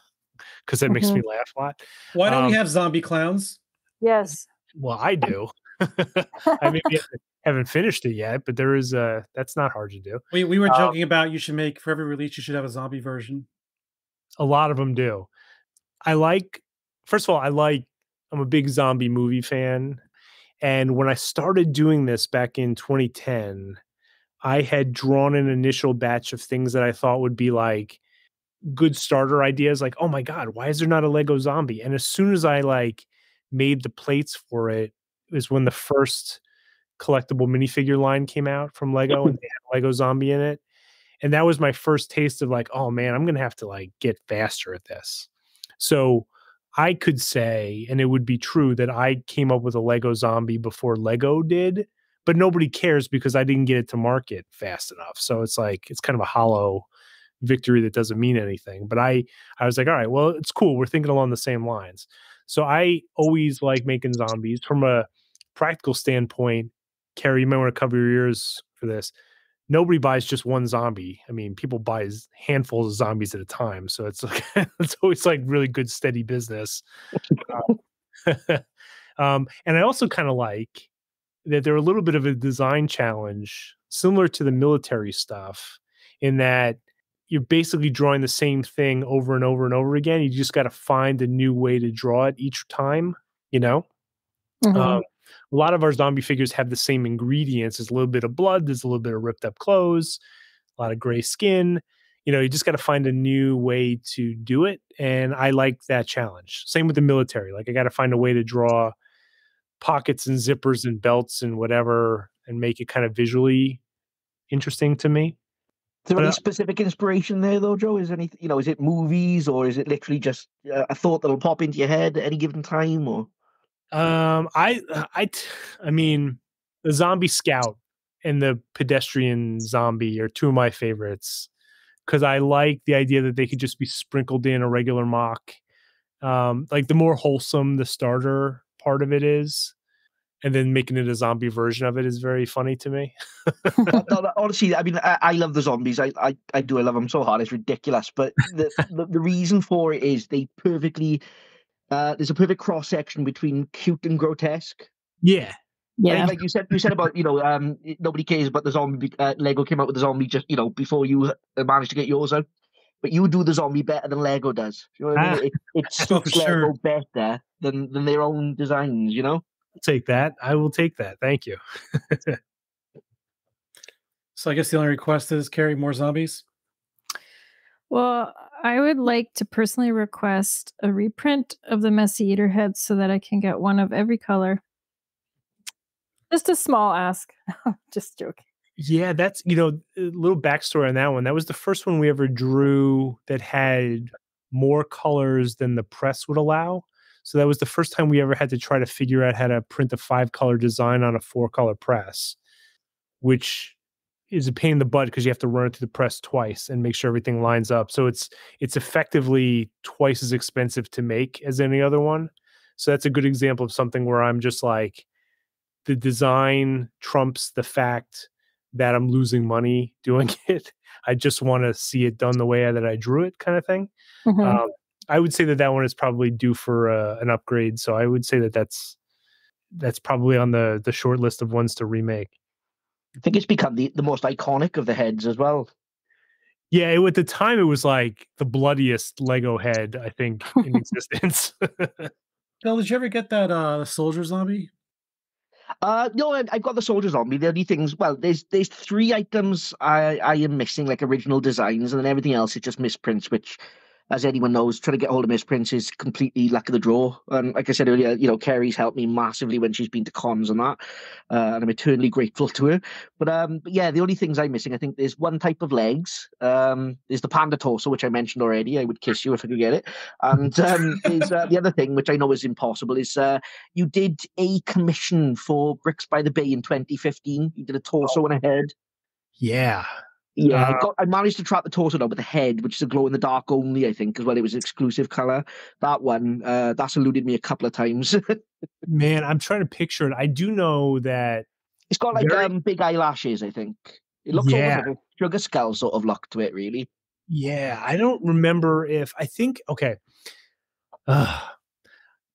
because that makes me laugh a lot. why don't we Um, have zombie clowns Yes. Well, I [LAUGHS] do. [LAUGHS] I mean, haven't- haven't finished it yet, but there is a that's not hard to do. we, we were um, joking about you should make for every release you should have a zombie version a lot of them do. I like, first of all, I like, I'm a big zombie movie fan. And when I started doing this back in 2010, I had drawn an initial batch of things that I thought would be like good starter ideas. Like, oh my God, why is there not a Lego zombie? And as soon as I like made the plates for it, is when the first collectible minifigure line came out from Lego and [LAUGHS] they had Lego zombie in it and that was my first taste of like oh man i'm gonna have to like get faster at this so i could say and it would be true that i came up with a lego zombie before lego did but nobody cares because i didn't get it to market fast enough. So it's like it's kind of a hollow victory that doesn't mean anything but i i was like all right well it's cool we're thinking along the same lines. So i always like making zombies from a practical standpoint. Kerry you might want to cover your ears for this nobody buys just one zombie. I mean, people buy handfuls of zombies at a time, so it's like [LAUGHS] it's always like really good steady business. Um, [LAUGHS] um, and I also kind of like that they're a little bit of a design challenge, similar to the military stuff, in that you're basically drawing the same thing over and over and over again. You just got to find a new way to draw it each time. You know. Mhm. Um, a lot of our zombie figures have the same ingredients. There's a little bit of blood, there's a little bit of ripped up clothes, a lot of gray skin. You know, you just got to find a new way to do it. And I like that challenge. Same with the military. Like, I got to find a way to draw pockets and zippers and belts and whatever and make it kind of visually interesting to me. Is there But, any specific inspiration there, though, Joe? Is any, you know, is it movies or is it literally just uh, a thought that'll pop into your head at any given time? Or Um, I, I, I mean, the zombie scout and the pedestrian zombie are two of my favorites because I like the idea that they could just be sprinkled in a regular MOC. Um, like the more wholesome the starter part of it is, and then making it a zombie version of it is very funny to me. [LAUGHS] Honestly, I mean, I, I love the zombies. I, I, I do. I love them so hard. It's ridiculous. But the, the, the reason for it is they perfectly. Uh, there's a perfect cross section between cute and grotesque. Yeah, Like- Yeah. Like, you said, you said about you know um nobody cares about the zombie. Uh, Lego came out with the zombie just you know before you uh, managed to get yours out, but you do the zombie better than Lego does. You know what I mean? Ah. It, it [LAUGHS] Oh, for suits Lego better than than their own designs. You know. I'll take that. I will take that. Thank you. [LAUGHS] So I guess the only request is carry more zombies. Well, I would like to personally request a reprint of the Messy Eater heads so that I can get one of every color. Just a small ask. [LAUGHS] Just joking. Yeah, that's you know a little backstory on that one. That was the first one we ever drew that had more colors than the press would allow. So that was the first time we ever had to try to figure out how to print a five color design on a four color press, which is a pain in the butt because you have to run it through the press twice and make sure everything lines up. So it's it's effectively twice as expensive to make as any other one. So that's a good example of something where I'm just like the design trumps the fact that I'm losing money [LAUGHS] doing it. I just want to see it done the way that I drew it, kind of thing. Mhm. Um, I would say that that one is probably due for uh, an upgrade. So I would say that that's that's probably on the the short list of ones to remake. I think it's become the, the most iconic of the heads as well. Yeah, it, at the time it was like the bloodiest Lego head I think in [LAUGHS] existence. [LAUGHS] Bill, did you ever get that uh soldier zombie? Uh, no, I- I've got the soldier zombie. The only things, well, there's there's three items I I am missing, like original designs, and then everything else is just misprints, which, as anyone knows, trying to get hold of misprints is completely luck of the draw. And like I said earlier, you know, Kerry's helped me massively when she's been to cons and that, uh, and I'm eternally grateful to her. But um, but yeah, the only things I'm missing, I think, there's one type of legs. Um, there's the panda torso, which I mentioned already. I would kiss you if I could get it. And um, [LAUGHS] there's uh, the other thing, which I know is impossible, is uh, you did a commission for Bricks by the Bay in 2015. You did a torso and a head. yeah. Yeah, I, Uh, got, I managed to trap the torso down, with the head, which is a glow in the dark only, I think, as well. It was an exclusive color. That one, uh, that's eluded me a couple of times. [LAUGHS] Man, I'm trying to picture it. I do know that it's got like Very- um big eyelashes, I think. It looks Yeah. like a sugar skull sort of look to it, really. Yeah, I don't remember if I think okay. Uh,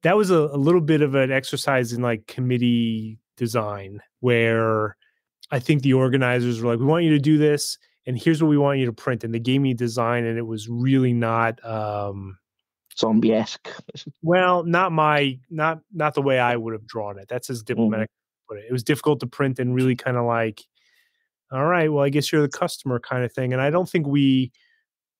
that was a, a little bit of an exercise in like committee design where I think the organizers were like, "We want you to do this, and here's what we want you to print." And they gave me a design, and it was really not um, Zombie esque. well, not my not not the way I would have drawn it. That's as diplomatic as I put it. It was difficult to print and really kind of like, all right, well, I guess you're the customer kind of thing. And I don't think we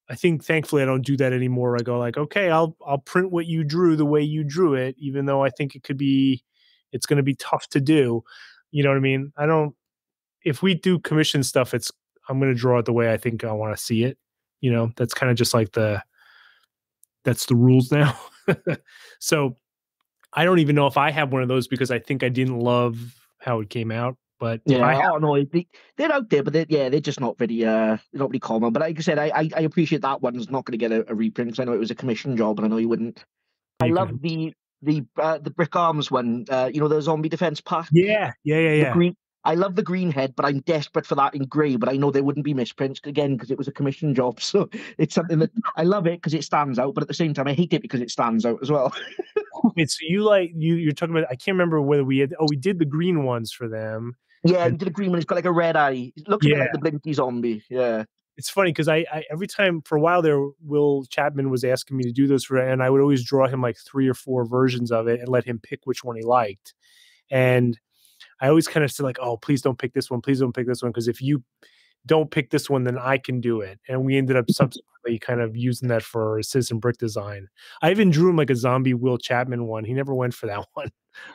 I think thankfully I don't do that anymore. I go like, okay, I'll I'll print what you drew the way you drew it, even though I think it could be it's gonna be tough to do. You know what I mean? I don't if we do commission stuff, it's I'm gonna draw it the way I think I want to see it. You know, that's kind of just like the that's the rules [LAUGHS] now. so I don't even know if I have one of those because I think I didn't love how it came out. But Yeah, I oh no, they, they're out there, but they're, yeah, they're just not very, uh, not very common. But like I said, I, I, I appreciate that one's not going to get a, a reprint because I know it was a commission job, and I know you wouldn't. I You love can- the the uh, the BrickArms one. Uh, you know the zombie defense pack. yeah, yeah, yeah, The yeah. green. I love the green head, but I'm desperate for that in grey. But I know there wouldn't be misprints again because it was a commission job. [LAUGHS] So it's something that I love it because it stands out, but at the same time I hate it because it stands out as well. [LAUGHS] Wait, so you like you you're talking about I can't remember whether we had oh we did the green ones for them. yeah, And- you did a green one. It's got like a red eye. It looks a bit Yeah. like the Blinky zombie. Yeah. It's funny because I, I every time for a while there Will Chapman was asking me to do those for and I would always draw him like three or four versions of it and let him pick which one he liked. And I always kind of said like, oh, please don't pick this one, please don't pick this one because if you don't pick this one, then I can do it. And we ended up [LAUGHS] subsequently kind of using that for Citizen Brick design. I even drew him like a zombie Will Chapman one. He never went for that [LAUGHS] one.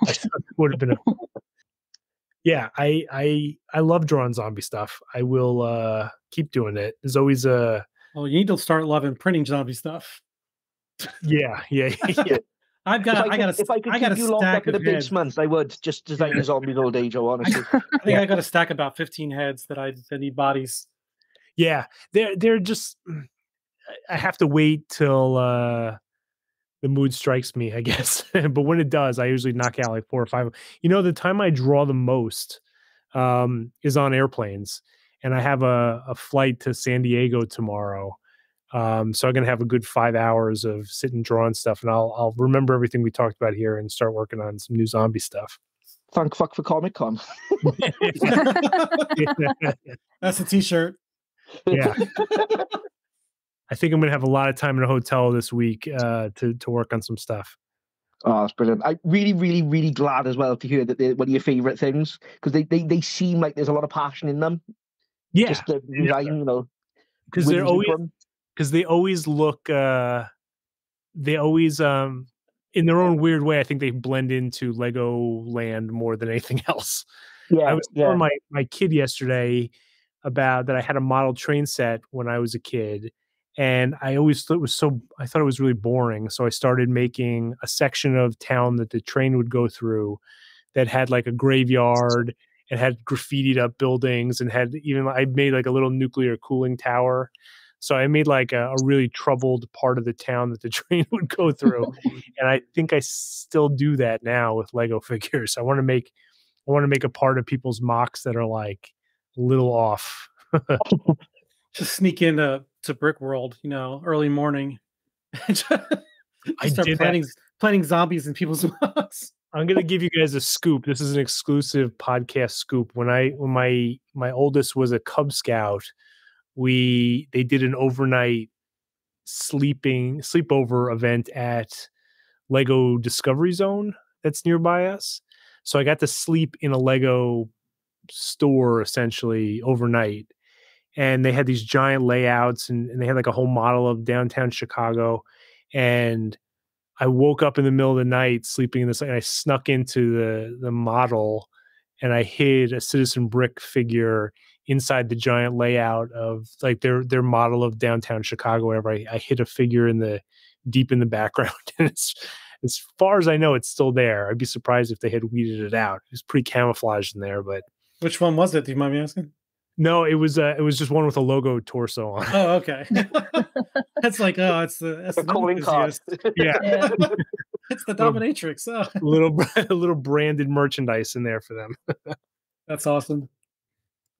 I would have been a [LAUGHS] yeah, I I I love drawing zombie stuff. I will uh keep doing it. There's always a Well, you need to start loving printing zombie stuff. yeah, yeah, yeah. I've If got, I, I, got could, a, if I could I got a keep you locked stack up in of a heads. basement, I would just design Yeah. the zombies all day, Joe. [LAUGHS] Honestly. I think I got a stack about 15 heads that I that need bodies. Yeah, they're they're just. I- I have to wait till uh the mood strikes me, I [LAUGHS] guess. but when it does, I usually knock out like four or five. You know, the time I draw the most um, is on airplanes, and I have a, a flight to San Diego tomorrow. Um, so I'm gonna have a good five hours of sitting drawing stuff, and I'll I'll remember everything we talked about here and start working on some new zombie stuff. Thank fuck for Comic Con. [LAUGHS] That's a T-shirt. yeah. [LAUGHS] I think I'm gonna have a lot of time in a hotel this week uh, to to work on some stuff. Oh, that's brilliant. I'm really, really, really glad as well to hear that they're one of your favourite things because they, they, they seem like there's a lot of passion in them. Yeah, Just the design, you know. because they're always fun. Because they always look uh they always um in their own weird way i think they blend into lego land more than anything [LAUGHS] else Yeah, i was yeah. telling my my kid yesterday about that i had a model train set when i was a kid and i always thought it was so i thought it was really boring so i started making a section of town that the train would go through that had like a graveyard and had graffitied up buildings and had even i made like a little nuclear cooling tower so I made like a, a really troubled part of the town that the [LAUGHS] train would go through. [LAUGHS] and I think I still do that now with Lego [LAUGHS] figures. I want to make I want to make a part of people's MOCs that are like a little off. Just sneak into to Brick World, you know, early morning. I start did that. planting zombies in people's MOCs. I'm gonna give you guys a scoop. This is an exclusive podcast scoop. When I when my my oldest was a Cub Scout, we they did an overnight sleeping sleepover event at Lego Discovery Zone that's nearby us. So I got to sleep in a Lego store essentially overnight. And they had these giant layouts and, and they had like a whole model of downtown Chicago. And I woke up in the middle of the night sleeping in this and I snuck into the the model and I hid a citizen brick figure inside the giant layout of like their their model of downtown Chicago, whatever. I, I hid a figure in the deep in the [LAUGHS] background. And it's as far as I know, it's still there. I'd be surprised if they had weeded it out. It's pretty camouflaged in there, but Which one was it? Do you mind me asking? no, it was uh, it was just one with a logo torso on. it. Oh, okay. [LAUGHS] [LAUGHS] That's like, oh, it's the that's A the calling card. yeah, Yeah. It's the dominatrix. Oh, a little a little branded merchandise in there for them. that's awesome.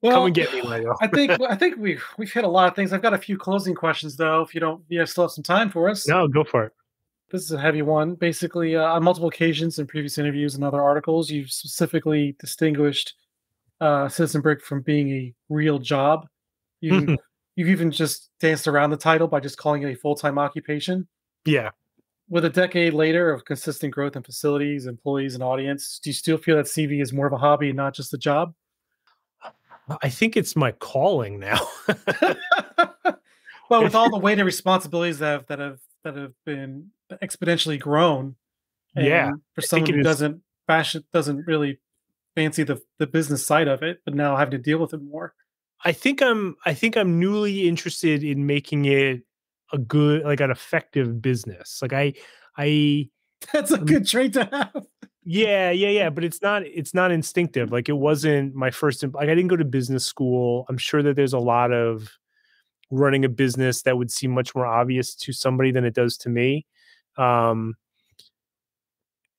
Come Well, and get me, Lego. I think [LAUGHS] I think we've we've hit a lot of things. I've got a few closing questions though. If you don't, you have still have some time for us. No, go for it. This is a heavy one. Basically, uh, on multiple occasions in previous interviews and other articles, you've specifically distinguished uh, Citizen Brick from being a real job. You you've even just danced around the title by just calling it a full time occupation. Yeah. With a decade later of consistent growth in facilities, employees, and audience, do you still feel that CB is more of a hobby and not just a job? I think it's my calling now. [LAUGHS] [LAUGHS] well, with all the weight and responsibilities that have that have that have been exponentially grown, Yeah, for someone who is- doesn't fashion doesn't really fancy the the business side of it, but now having to deal with it more. I think I'm I think I'm newly interested in making it a good like an effective business. Like I I [LAUGHS] That's a good trait to have. Yeah, yeah, yeah, but it's not it's not instinctive. Like it wasn't my first like I didn't go to business school. I'm sure that there's a lot of running a business that would seem much more obvious to somebody than it does to me. Um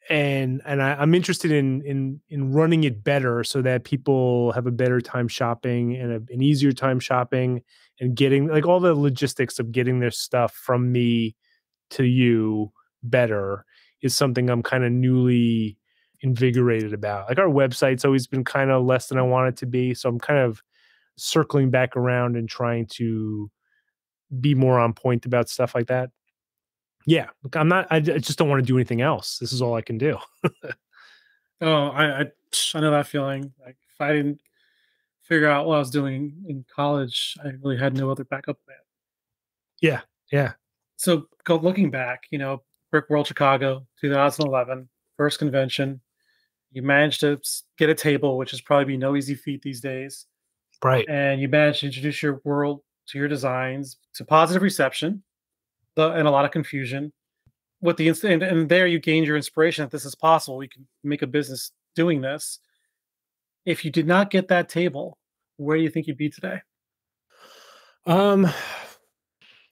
and and I, I'm interested in in in running it better so that people have a better time shopping and a, an easier time shopping and getting like all the logistics of getting their stuff from me to you better is something I'm kind of newly invigorated about. Like our website's always been kind of less than I want it to be, so I'm kind of circling back around and trying to be more on point about stuff like that. Yeah, look, I'm not. I just don't want to do anything else. This is all I can do. [LAUGHS] Oh, I, I I know that feeling. Like if I didn't figure out what I was doing in college, I really had no other backup plan. Yeah, yeah, So go looking back, you know, Brick World Chicago, 2011, first convention. You managed to get a table, which is probably no easy feat these days. right. and you managed to introduce your world to your designs to positive reception the, and a lot of confusion with the instant and there you gained your inspiration that this is possible we can make a business doing this if you did not get that table where do you think you'd be today Um,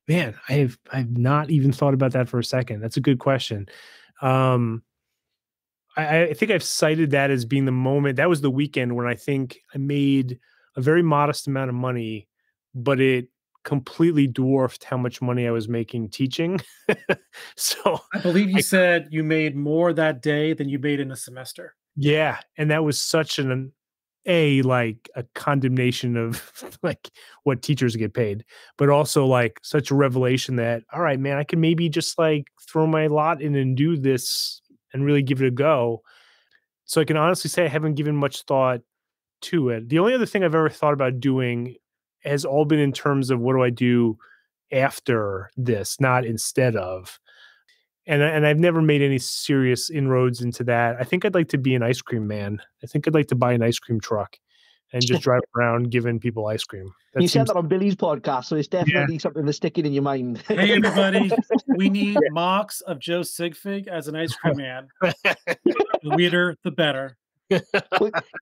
man, I've I've not even thought about that for a second. That's a good question. Um, I, I think I've cited that as being the moment. That was the weekend when I think I made a very modest amount of money, but it completely dwarfed how much money I was making teaching. [LAUGHS] so i believe you I- said you made more that day than you made in a semester Yeah, and that was such an a like a condemnation of [LAUGHS] like what teachers get paid, but also like such a revelation that all right, man, I can maybe just like throw my lot in and do this and really give it a go. So I can honestly say I haven't given much thought to it. The only other thing I've ever thought about doing has all been in terms of what do I do after this, not instead of. And and I've never made any serious inroads into that. I think I'd like to be an ice cream man. I think I'd like to buy an ice cream truck and just [LAUGHS] drive around giving people ice cream. That you seems- said that on Billy's podcast, so it's definitely something that's sticking in your mind. Hey everybody, [LAUGHS] we need MOCs of Joe Sigfig as an ice cream [LAUGHS] man. The weirder, the better.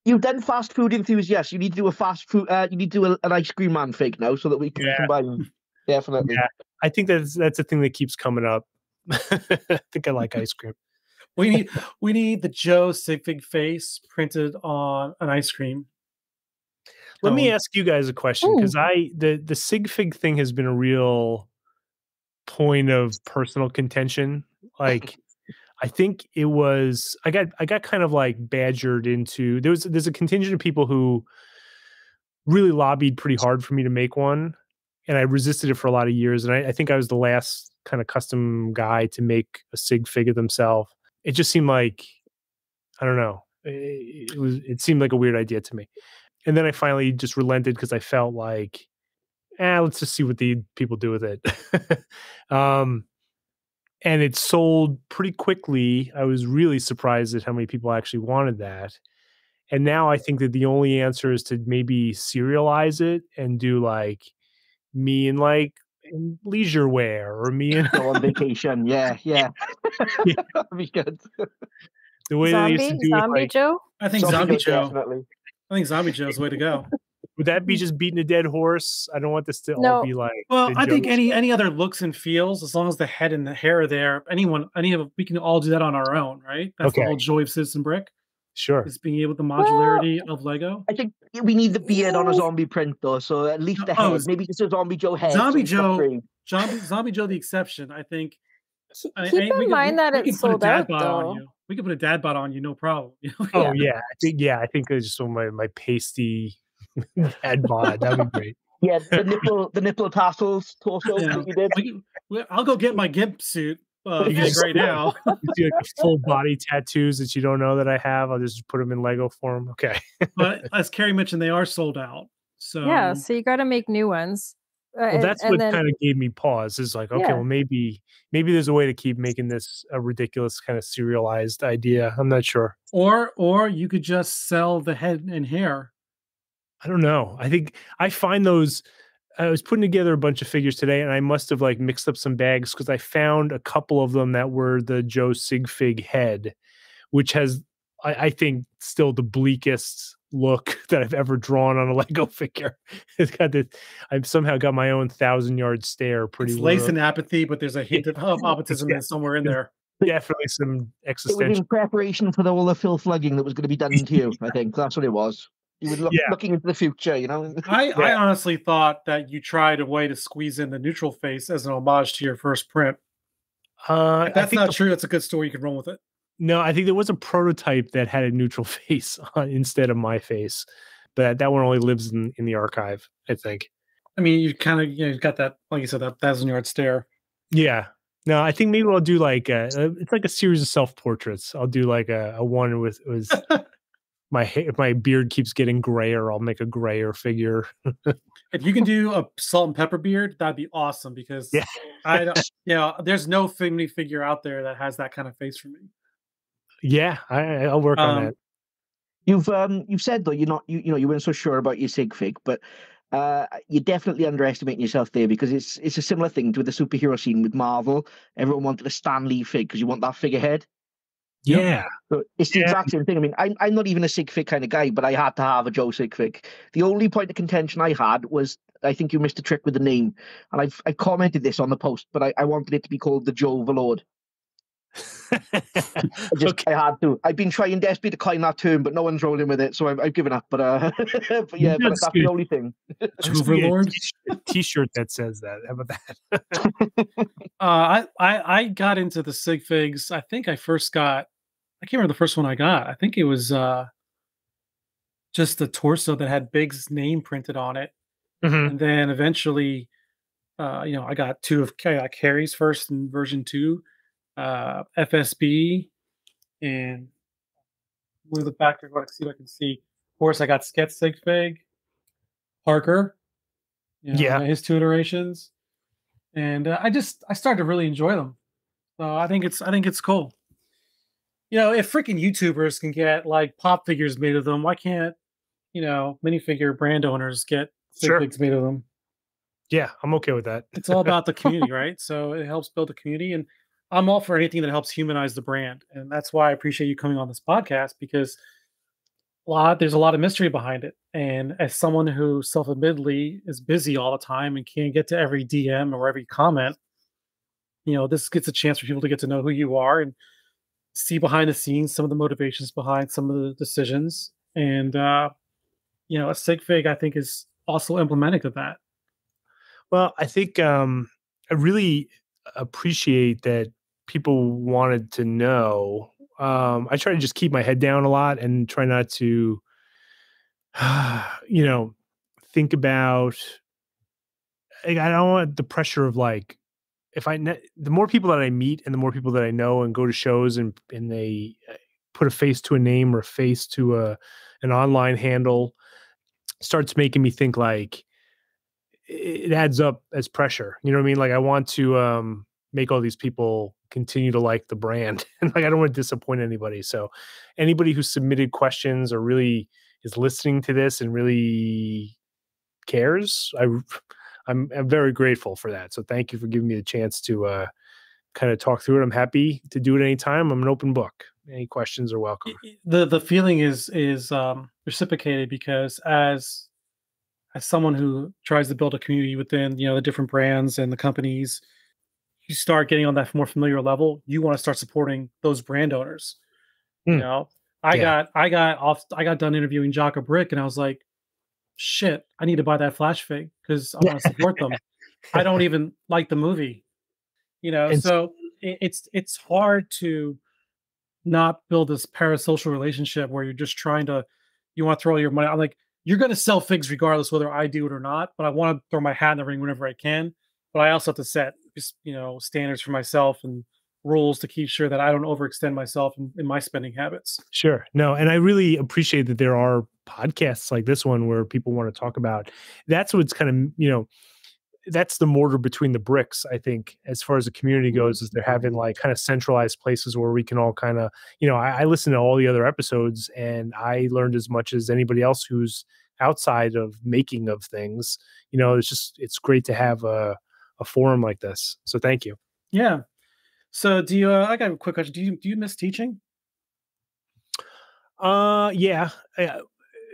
You've done fast food enthusiasts. You need to do a fast food. Uh, you need to do a, an ice cream man fake now, so that we can Yeah. combine. Definitely. Yeah. I think that's that's a thing that keeps coming up. I [LAUGHS] think I like ice cream. We need [LAUGHS] we need the Joe Sigfig face printed on an ice cream. Let me oh. ask you guys a question because I the the sig fig thing has been a real point of personal contention. [LAUGHS] Like I think it was I got I got kind of like badgered into there was there's a contingent of people who really lobbied pretty hard for me to make one. And I resisted it for a lot of years. And I, I think I was the last kind of custom guy to make a sig figure themselves. It just seemed like I don't know. It, it was it seemed like a weird idea to me and then I finally just relented because I felt like, eh, let's just see what the people do with it. [LAUGHS] um, and it sold pretty quickly. I was really surprised at how many people actually wanted that. And now I think that the only answer is to maybe serialize it and do like me and like in leisure wear or me in [LAUGHS] Go on vacation. Yeah, yeah. [LAUGHS] Yeah. [LAUGHS] That'd be good. the way they used to Zombie, do zombie it. Like, Joe. I think Zombie Zombie Joe, Joe. Definitely. I think Zombie Joe's the way to go. would that be just beating a dead horse? I don't want this to all be like. Well, the I think any any other looks and feels, as long as the head and the hair are there, anyone, any of we can all do that on our own, right? That's Okay. the whole joy of Citizen Brick Sure. is being able the modularity of Lego. I think we need the beard on a zombie print though, so at least the Oh, head, z- maybe just a zombie Joe head. Zombie so Joe- Zombie, Zombie Joe, the exception. I think. Keep I- I- we in can- mind we- that we it's can put a sold dad out bod though. on you. We can put a dad bod on you, no problem. [LAUGHS] Oh yeah, I think yeah, I think I just want my my pasty [LAUGHS] head bod. That'd be great. [LAUGHS] Yeah, the nipple, the nipple tassels torso Yeah. that you did. We we- I'll go get my gimp suit uh, You just- right now. [LAUGHS] Do like full body tattoos that you don't know that I have. I'll just put them in Lego form. Okay. but [LAUGHS] as Kerry mentioned, they are sold out. So yeah, so you got to make new ones. Uh, Well, and- that's and what then- kind of gave me pause. Is like, okay, Yeah. well, maybe maybe there's a way to keep making this a ridiculous kind of serialized idea. I'm not sure. or or you could just sell the head and hair. I don't know. I think I find those. I was putting together a bunch of figures today, and I must have like mixed up some bags because I found a couple of them that were the Joe Sigfig head, which has, I, I think, still the bleakest look [LAUGHS] that I've ever drawn on a [LAUGHS] Lego figure. It's got this. I've somehow got my own thousand yard stare. Pretty It's lace and apathy, but there's a hint of of optimism Yeah. somewhere in there. definitely some It was existential. in preparation for the, all the filth lugging that was going to be done [LAUGHS] to you. I think that's what it was. You were look, Yeah. looking into the future, you know. [LAUGHS] I, I honestly thought that you tried a way to squeeze in the neutral face as an homage to your first print. Uh, If I that's think not the- true, that's a good story. You can run with it. No, I think there was a prototype that had a neutral [LAUGHS] face on, instead of my face, but that one only lives in, in the archive. I think. I mean, you kind of you know, you've got that, like you said, that thousand yard stare. Yeah. No, I think maybe I'll do like a, a- it's like a series of self portraits. I'll do like a, a one with [LAUGHS] was my if my beard keeps getting grayer. I'll make a grayer figure. If you can do a salt and pepper beard, that'd be awesome because Yeah. I don't, [LAUGHS] you know, there's no family figure out there that has that kind of face for me. Yeah, I, I- I'll work on Um, that. You've um you've said though you're not you, you know you weren't so sure about your sig fig, but uh you're definitely underestimating yourself there because it's it's a similar thing to the superhero scene with Marvel. Everyone wanted a Stan Lee fig because you want that figurehead. Yeah, So it's the Yeah. exact same thing. I mean, I'm I'm not even a Sigfig kind of guy, but I had to have a Joe Sigfig. The only point of contention I had was I think you missed a trick with the name, and I've I commented this on the post, but I, I wanted it to be called the Joe Valord. I just Okay. I had to. I've been trying desperately to coin that term, but no one's rolling with it, so I've, I've given up. But uh, [LAUGHS] but yeah, but That's that's the only thing. Just Overlord? t-shirt- T-shirt that says that. How about that? [LAUGHS] Uh, I, I I got into the sig figs. I think I first got I can't remember the first one I got. I think it was uh just the torso that had Big's name printed on it. Mhm. And then eventually, uh, you know, I got two of Ca- uh, Kerry's first in version two, uh, FSB, and move the back to what I see what I can see. Of course, I got Sketch Sig Fig, Parker, you know, Yeah. his two iterations, and uh, I just I started to really enjoy them. So I think it's I think it's cool. You know, if freaking YouTubers can get like pop figures made of them, why can't you know minifigure brand owners get Sure. figs made of them? Yeah, I'm okay with that. It's all about the [LAUGHS] community, right? So it helps build a community, and I'm all for anything that helps humanize the brand, and that's why I appreciate you coming on this podcast because a lot there's a lot of mystery behind it. And as someone who self-admittedly is busy all the time and can't get to every DM or every comment, you know, this gets a chance for people to get to know who you are and see behind the scenes some of the motivations behind some of the decisions. And uh, you know, a sig fig I think is also emblematic of that. Well, I think um, I really appreciate that people wanted to know. Um, I try to just keep my head down a lot and try not to, [SIGHS] you know, think about. like, I don't want the pressure of like, if I ne- the more people that I meet and the more people that I know and go to shows and and they uh, put a face to a name or a face to a an online handle, starts making me think like it adds up as pressure. You know what I mean? Like I want to um make all these people continue to like the brand [LAUGHS] and like I don't want to disappoint anybody. So anybody who submitted questions or really is listening to this and really cares, I [LAUGHS] I'm, I'm very grateful for that. So thank you for giving me the chance to uh kind of talk through it. I'm happy to do it anytime. I'm an open book. Any questions are welcome. the the feeling is is um reciprocated because as as someone who tries to build a community within you know the different brands and the companies you start getting on that more familiar level you want to start supporting those brand owners you Hmm. know i Yeah. got i got off i got done interviewing Jaka Brick and i was like shit i need to buy that flash fig because i want to support them i don't [LAUGHS] even like the movie you know And so it, it's it's hard to not build this parasocial relationship where you're just trying to you want to throw your money i'm like you're going to sell figs regardless whether i do it or not but i want to throw my hat in the ring whenever i can but i also have to set you know standards for myself and rules to keep sure that i don't overextend myself in, in my spending habits Sure. No, and I really appreciate that there are podcasts like this one where people want to talk about. That's what's kind of, you know, that's the mortar between the bricks, I think, as far as the community goes, is mm-hmm. they're having like kind of centralized places where we can all kind of, you know, I, I listen to all the other episodes and I learned as much as anybody else who's outside of making of things. You know, it's just it's great to have a a forum like this. So thank you. yeah so do you uh, i got a quick question do you do you miss teaching Uh, yeah, uh,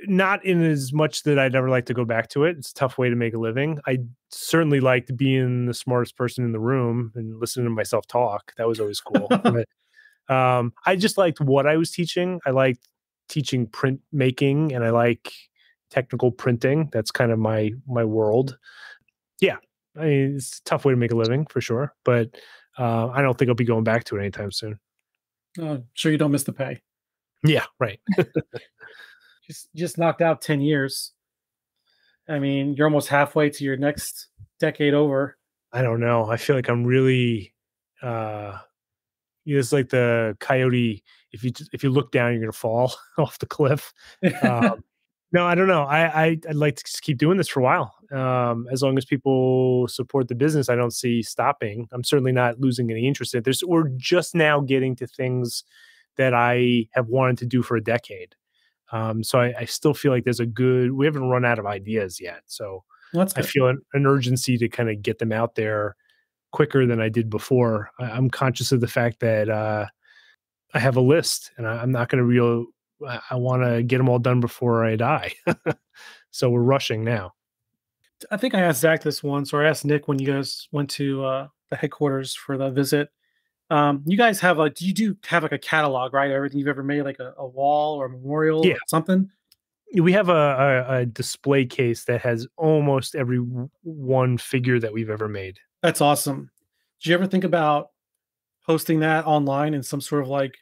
not in as much that I'd ever like to go back to it. It's a tough way to make a living. I certainly liked being the smartest person in the room and listening to myself talk. That was always cool. [LAUGHS] but um, I just liked what I was teaching. I liked teaching print making, and I like technical printing. That's kind of my my world. Yeah, I mean, it's a tough way to make a living for sure, but uh, I don't think I'll be going back to it anytime soon. oh, sure you don't miss the pay Yeah, right. [LAUGHS] just just knocked out 10 years i mean you're almost halfway to your next decade over I don't know. I feel like I'm really uh you know, it's like the coyote if you if you look down you're going to fall [LAUGHS] off the cliff. [LAUGHS] Um, no, I don't know. I, I I'd like to just keep doing this for a while. Um as long as people support the business, I don't see stopping. I'm certainly not losing any interest in it. There's we're just now getting to things that I have wanted to do for a decade. Um so I, I still feel like there's a good we haven't run out of ideas yet. So I feel an, an urgency to kind of get them out there quicker than I did before. I, I'm conscious of the fact that uh, I have a list, and I, I'm not going to real. I, I want to get them all done before I die. [LAUGHS] so we're rushing now. I think I asked Zach this once, or I asked Nick when you guys went to uh, the headquarters for the visit. Um, you guys have like, do you do have like a catalog, right? Everything you've ever made, like a, a wall or a memorial, Yeah. or something. We have a, a, a display case that has almost every one figure that we've ever made. That's awesome. Did you ever think about posting that online in some sort of like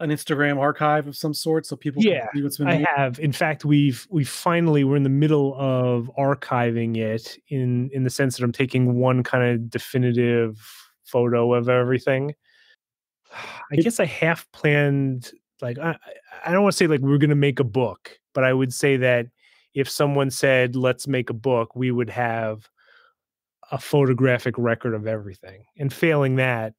an Instagram archive of some sort so people Yeah, can see what's been I made? have. In fact, we've we finally we're in the middle of archiving it in in the sense that I'm taking one kind of definitive photo of everything. I guess I half planned like I I don't want to say like we're going to make a book, but I would say that if someone said let's make a book, we would have a photographic record of everything. And failing that,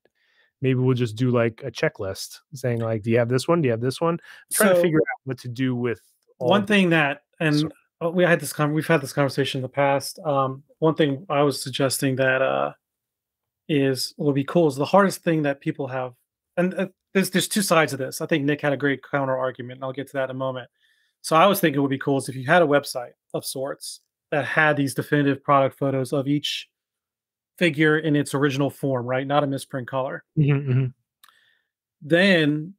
maybe we'll just do like a checklist saying like do you have this one? Do you have this one? trying to figure out what to do with all one thing that and So- uh, we had this con- we've had this conversation in the past um one thing i was suggesting that uh is would be cool is the hardest thing that people have and uh, there's there's two sides of this i think nick had a great counter argument and i'll get to that in a moment so i was thinking it would be cool is if you had a website of sorts that had these definitive product photos of each figure in its original form right not a misprint color Mhm, mhm. then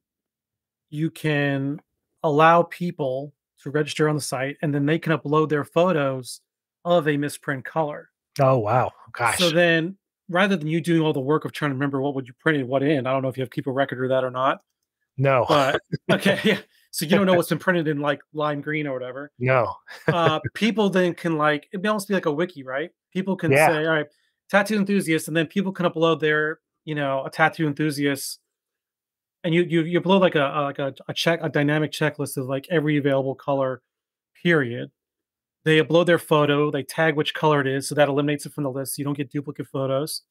you can allow people to register on the site and then they can upload their photos of a misprint color. Oh wow, gosh. So then rather than you doing all the work of trying to remember what would you print and what in, I don't know if you have keep a record of that or not. no, But [LAUGHS] okay, yeah. So you don't know what's been printed in like lime green or whatever. no. Uh [LAUGHS] people then can like it'd almost be like a wiki, right? People can Yeah. say, all right, tattoo enthusiast, and then people can upload their, you know, a tattoo enthusiast and you you you upload like a, a like a, a check a dynamic checklist of like every available color period. They upload their photo they tag which color it is so that eliminates it from the list so you don't get duplicate photos.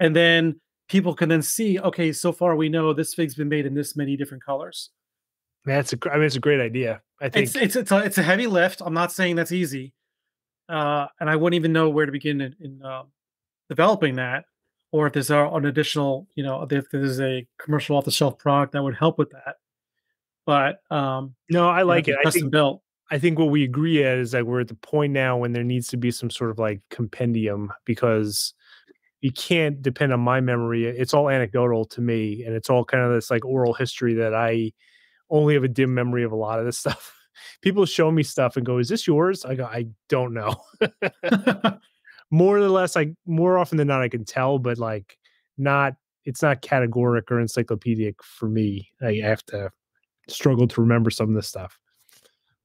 And then people can then see okay so far we know this fig's been made in this many different colors. That's a I mean it's a great idea. I think. it's it's it's a, it's a heavy lift i'm not saying that's easy uh and i wouldn't even know where to begin in, in uh, developing that or if there's an additional you know if there's a commercial off the shelf product that would help with that but um no, I like it. I custom think built I think what we agree at is that we're at the point now when there needs to be some sort of like compendium because you can't depend on my memory. It's all anecdotal to me, and it's all kind of this like oral history that I only have a dim memory of a lot of this [LAUGHS] stuff. People show me stuff and go, "Is this yours?" I go, "I don't know." [LAUGHS] [LAUGHS] more or less, like more often than not, I can tell, but like not. It's not categoric or encyclopedic for me. I have to struggle to remember some of this stuff.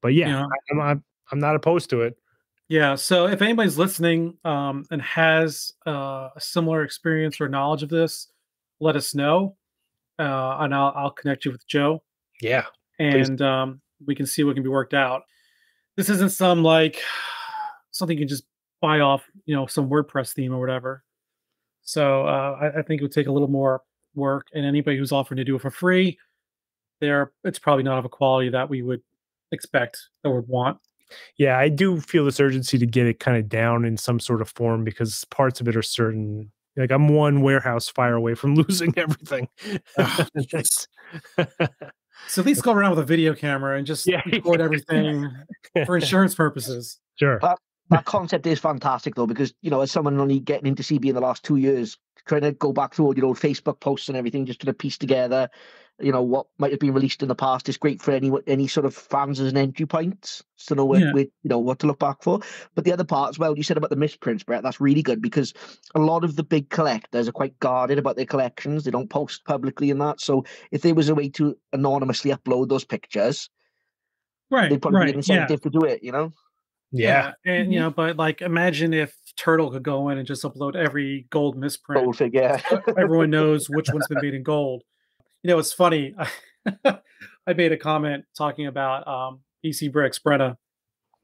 But yeah, Yeah. I- I'm, I'm I'm not opposed to it. Yeah. So if anybody's listening um, and has uh, a similar experience or knowledge of this, let us know, uh, and I'll, I'll connect you with Joe, Yeah, and um, we can see what can be worked out. This isn't some like [SIGHS] something you can just buy off, you know, some WordPress theme or whatever. So uh, I, I think it would take a little more work, and anybody who's offering to do it for free, there it's probably not of a quality that we would expect or would want. yeah. I do feel this urgency to get it kind of down in some sort of form because parts of it are certain. Like I'm one warehouse fire away from [LAUGHS] losing everything. Ugh, [LAUGHS] That's- So at least go around with a video camera and just Yeah, [LAUGHS] record everything for insurance purposes. sure. That concept is fantastic though because you know as someone only getting into cb in the last two years trying to go back through all your old facebook posts and everything just to piece together you know what might have been released in the past is great for any any sort of fans as an entry point to know where, Yeah. where, you know what to look back for but the other part as well you said about the misprints brett that's really good because a lot of the big collectors are quite guarded about their collections they don't post publicly and that so if there was a way to anonymously upload those pictures Right. they'd probably be an Right. Yeah. incentive to do it you know Yeah. And you know, but like imagine if Turtle could go in and just upload every gold misprint. figure Everyone knows which one's been made in gold. You know, it's funny. [LAUGHS] I made a comment talking about um EC Bricks, Brenna.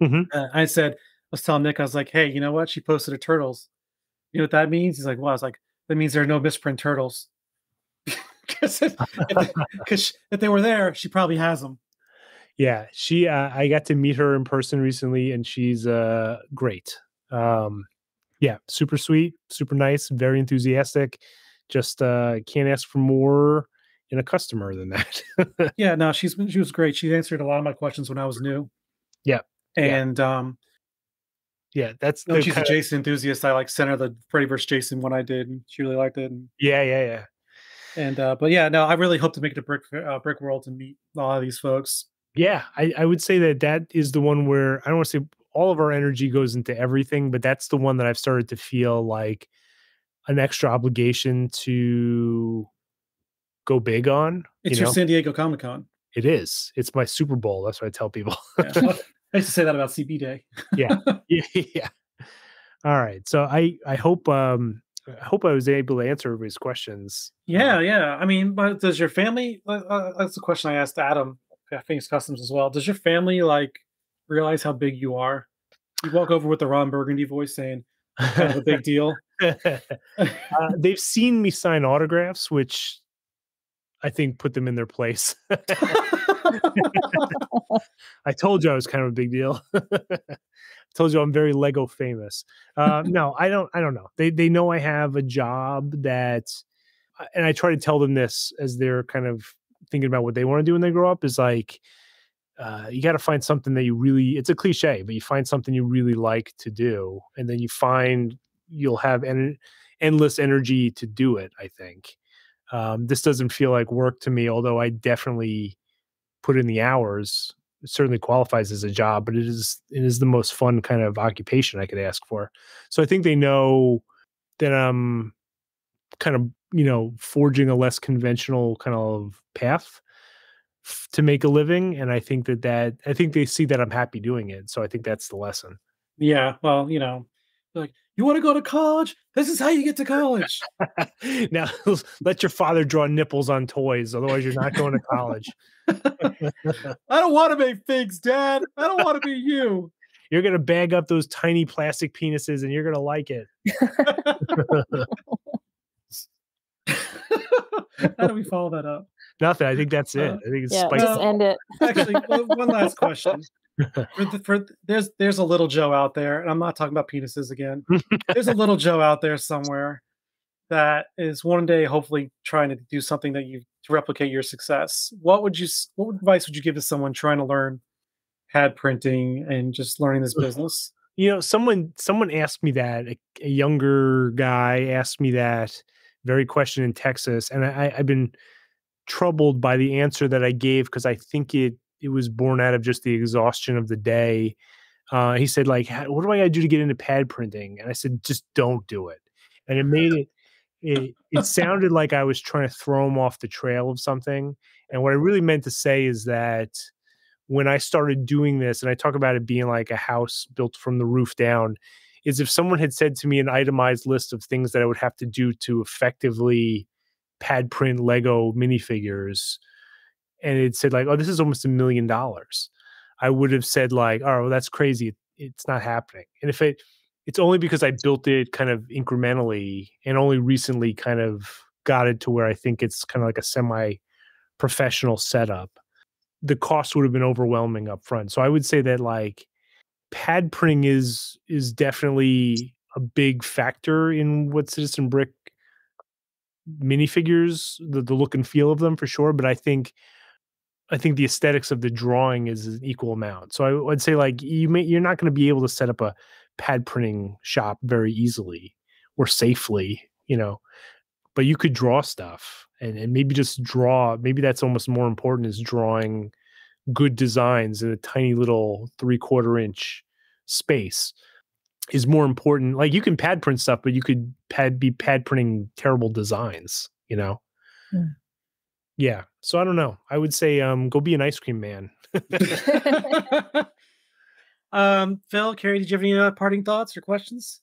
Mhm. Uh, I said, I was telling Nick, I was like, hey, you know what? She posted a turtles. You know what that means? He's like, well, I was like, that means there are no misprint turtles. [LAUGHS] Because if, if, if they were there, she probably has them. Yeah she uh, i got to meet her in person recently and she's uh great um yeah super sweet super nice very enthusiastic just uh can't ask for more in a customer than that [LAUGHS] Yeah, no, she's been she was great. She answered a lot of my questions when I was new. Yeah, yeah. And um yeah that's no, she's a Jason enthusiast. I like sent her the Freddy vs. Jason one I did, and she really liked it. And, yeah yeah yeah and uh, but yeah, no, I really hope to make it to Brick uh, Brick World to meet a lot of these folks. Yeah I, I would say that that is the one where i don't want to say all of our energy goes into everything but that's the one that i've started to feel like an extra obligation to go big on. It's you your know, San Diego Comic Con. it is. It's my Super Bowl. That's what I tell people. Yeah. [LAUGHS] I used to say that about CB Day. yeah, [LAUGHS] [LAUGHS] yeah. Yeah. All right. So I I hope um I hope I was able to answer everybody's questions. Yeah, yeah. I mean, but does your family? Uh, uh, that's the question I asked Adam at Phoenix Customs as well. Does your family like realize how big you are? You walk over with the Ron Burgundy voice saying, "Kind of a big deal." [LAUGHS] uh, they've seen me sign autographs, which I think put them in their place. [LAUGHS] I told you I was kind of a big deal. [LAUGHS] told you I'm very Lego famous. Uh, no, I don't. I don't know. They they know I have a job that, uh, and I try to tell them this as they're kind of thinking about what they want to do when they grow up. Is like, uh, you got to find something that you really. It's a cliche, but you find something you really like to do, and then you find you'll have en- endless energy to do it. I think um, this doesn't feel like work to me, although I definitely put in the hours it certainly qualifies as a job, but it is it is the most fun kind of occupation I could ask for. So I think they know that I'm kind of you know forging a less conventional kind of path f- to make a living, and I think that that I think they see that I'm happy doing it. So I think that's the lesson. yeah. Well, you know, like you want to go to college? This is how you get to college. [LAUGHS] now [LAUGHS] let your father draw nipples on toys, otherwise you're not going to college. [LAUGHS] I don't want to make figs, Dad. I don't want to be you. You're gonna bag up those tiny plastic penises, and you're gonna like it. [LAUGHS] How do we follow that up? Nothing. I think that's it. Uh, I think it's yeah, spicy. just end it. [LAUGHS] Actually, one one last question. [LAUGHS] For the, for there's there's a little Joe out there, and I'm not talking about penises again. There's a little Joe out there somewhere that is one day hopefully trying to do something that you to replicate your success. What would you what advice would you give to someone trying to learn pad printing and just learning this business? you know someone someone asked me that a, a younger guy asked me that very question in texas and I, i've been troubled by the answer that i gave because i think it it was born out of just the exhaustion of the day. Uh, he said like what do i gotta do to get into pad printing? And i said just don't do it. And it made it it, it sounded like i was trying to throw him off the trail of something and what i really meant to say is that when I started doing this, and I talk about it being like a house built from the roof down, is if someone had said to me an itemized list of things that I would have to do to effectively pad print Lego minifigures, and it said like, "Oh, this is almost a million dollars," I would have said like, "Oh, well, that's crazy. It's not happening." And if it, it's only because I built it kind of incrementally and only recently kind of got it to where I think it's kind of like a semi professional setup the cost would have been overwhelming up front. So I would say that like pad printing is is definitely a big factor in what Citizen Brick minifigures, the, the look and feel of them for sure. But I think I think the aesthetics of the drawing is an equal amount. So I would say like you may you're not going to be able to set up a pad printing shop very easily or safely, you know. But you could draw stuff and, and maybe just draw. Maybe that's almost more important is drawing good designs in a tiny little three quarter inch space is more important. Like you can pad print stuff, but you could pad be pad printing terrible designs, you know? Hmm. Yeah. So I don't know. I would say um go be an ice cream man. [LAUGHS] um, Phil, Kerry, did you have any uh, parting thoughts or questions?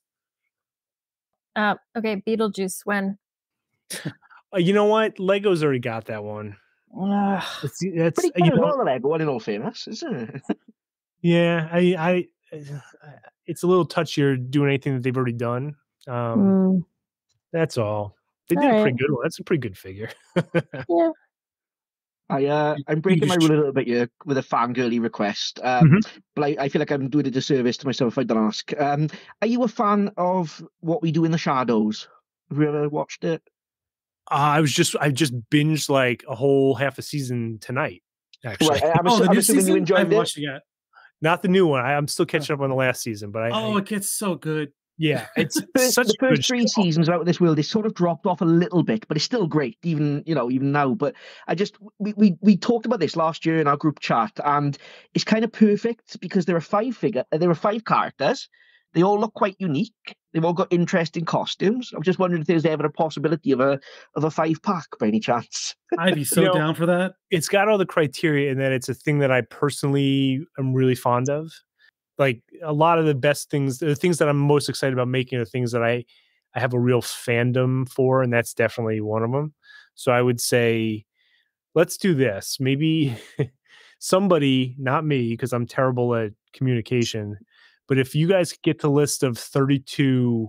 Uh, okay, Beetlejuice. When? Uh, you know what? Legos already got that one. Ugh. It's, that's Pretty you good as know, well, the one in all fairness, isn't it? [LAUGHS] yeah. I, I, uh, [SIGHS] it's a little touchier doing anything that they've already done. Um, Mm, That's all. They All did a pretty good one. That's a pretty good figure. [LAUGHS] yeah. I uh, I'm breaking my just- rule a little bit here with a fangirly request, um, but I, I feel like I'm doing a disservice to myself if I don't ask. Um, are you a fan of What We Do in the Shadows? Have you ever watched it? Uh, I was just I just binged like a whole half a season tonight. Actually, Right, I'm, oh, assu- the I'm assuming season? you enjoyed haven't it. watched it not the new one. I, I'm still catching up on the last season, but I, Oh, I it gets so good. yeah, it's The first, such the a good first three show. seasons out of this world, it's sort of dropped off a little bit, but it's still great, even you know, even now. But I just we, we we talked about this last year in our group chat, and it's kind of perfect because there are five figure, uh, there are five characters. They all look quite unique. They've all got interesting costumes. I'm just wondering if there's ever a possibility of a of a five pack by any chance. [LAUGHS] I'd be so know, down for that. it's got all the criteria in that it's a thing that I personally am really fond of. Like a lot of the best things, the things that I'm most excited about making are things that I I have a real fandom for, and that's definitely one of them. So I would say, let's do this. Maybe [LAUGHS] somebody, not me, because I'm terrible at communication, but if you guys get the list of 32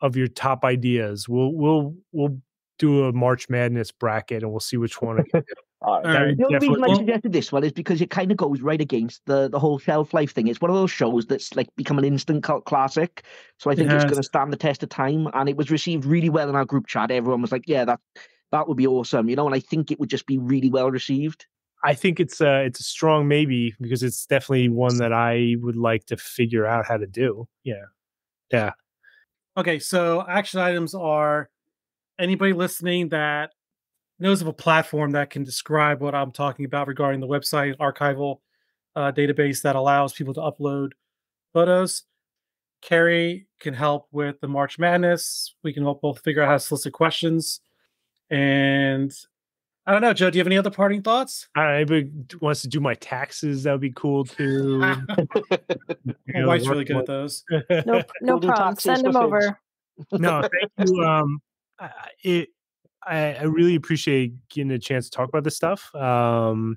of your top ideas, we'll we'll we'll do a March Madness bracket and we'll see which one. I can do. [LAUGHS] All All right. The only reason I suggested this one is because it kind of goes right against the the whole shelf life thing. It's one of those shows that's like become an instant cult classic. So I It think it's going to stand the test of time. And it was received really well in our group chat. Everyone was like, "Yeah, that that would be awesome," you know. And I think it would just be really well received. I think it's a it's a strong maybe because it's definitely one that I would like to figure out how to do. Yeah. Yeah. Okay, so action items are anybody listening that knows of a platform that can describe what I'm talking about regarding the website archival uh, database that allows people to upload photos. Kerry can help with the March Madness. We can help both figure out how to solicit questions. And I don't know, Joe, do you have any other parting thoughts? I don't anybody wants to do my taxes, that would be cool too. [LAUGHS] My You know, wife's really good more- at those. [LAUGHS] [LAUGHS] No, no problem. taxes Send for them figs. over. no, thank you. Um, I, I- it, I, I really appreciate getting a chance to talk about this stuff. Um,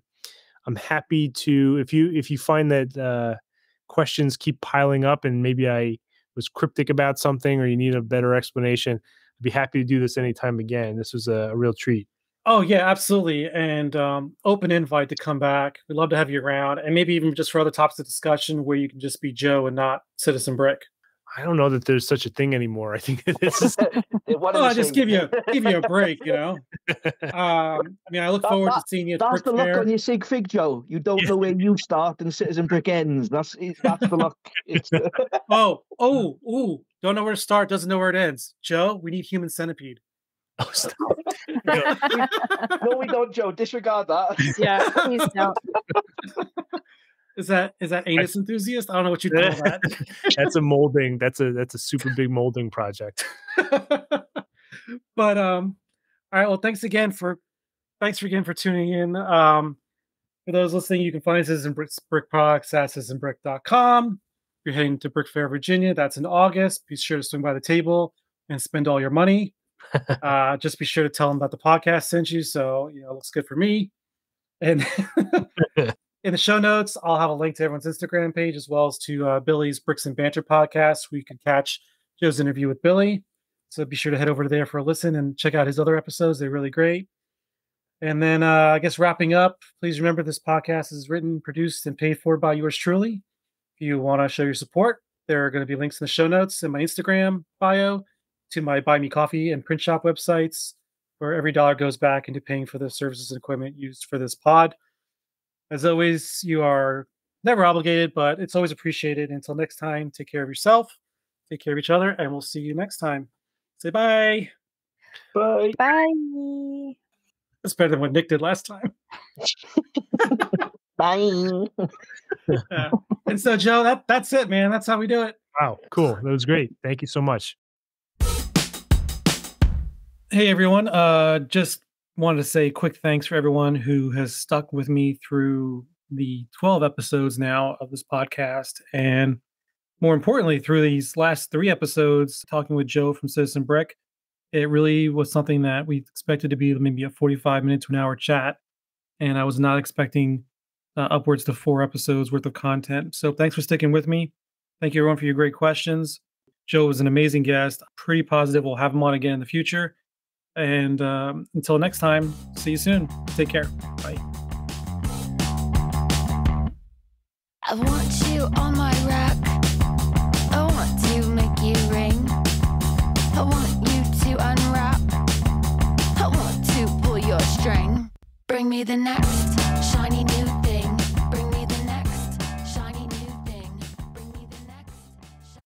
I'm happy to if you if you find that uh, questions keep piling up and maybe I was cryptic about something or you need a better explanation, I'd be happy to do this anytime again. This was a, a real treat. Oh yeah, absolutely. And um, open invite to come back. We'd love to have you around, and maybe even just for other topics of discussion where you can just be Joe and not Citizen Brick. I don't know that there's such a thing anymore. I think this is One and Oh, I just give you give you a break, you know. [LAUGHS] Um, I mean, I look That- forward that- to seeing you at That's the look Fair. on your sig fig, Joe. You don't Yeah. know where you start and Citizen Brick ends. That's that's the look. It's [LAUGHS] Oh, oh, ooh! Don't know where to start. Doesn't know where it ends. Joe, we need Human Centipede. oh, stop. [LAUGHS] no, we don't, Joe. Disregard that. yeah, please [LAUGHS] don't. Is that is that anus enthusiast? I don't know what you call that. [LAUGHS] that's a molding. That's a that's a super big molding project. but um all right well thanks again for thanks again for tuning in um for those listening you can find citizen brick, brick products at citizenbrick.com if you're heading to brick fair virginia that's in august be sure to swing by the table and spend all your money uh just be sure to tell them about the podcast sent you so you know it looks good for me and [LAUGHS] [LAUGHS] in the show notes i'll have a link to everyone's instagram page as well as to uh, billy's bricks and banter podcast where you can catch joe's interview with billy so be sure to head over there for a listen and check out his other episodes. They're really great. And then uh, I guess wrapping up, please remember this podcast is written, produced, and paid for by yours truly. If you want to show your support, there are going to be links in the show notes and my Instagram bio to my Buy Me Coffee and print shop websites, where every dollar goes back into paying for the services and equipment used for this pod. As always, you are never obligated, but it's always appreciated. Until next time, take care of yourself, take care of each other, and we'll see you next time. Say bye. Bye. Bye. That's better than what Nick did last time. [LAUGHS] Bye. [LAUGHS] Yeah. and so, Joe, that that's it, man. That's how we do it. Wow, cool. That was great. Thank you so much. Hey, everyone. Uh, just wanted to say quick thanks for everyone who has stuck with me through the 12 episodes now of this podcast. And more importantly, through these last three episodes, talking with Joe from Citizen Brick, it really was something that we expected to be maybe a 45 minute to an hour chat. And I was not expecting uh, upwards to four episodes worth of content. So thanks for sticking with me. Thank you, everyone, for your great questions. Joe was an amazing guest. Pretty positive we'll have him on again in the future. And um, until next time, see you soon. Take care. Bye. I want you on my rack. I want to make you ring. I want you to unwrap. I want to pull your string. Bring me the next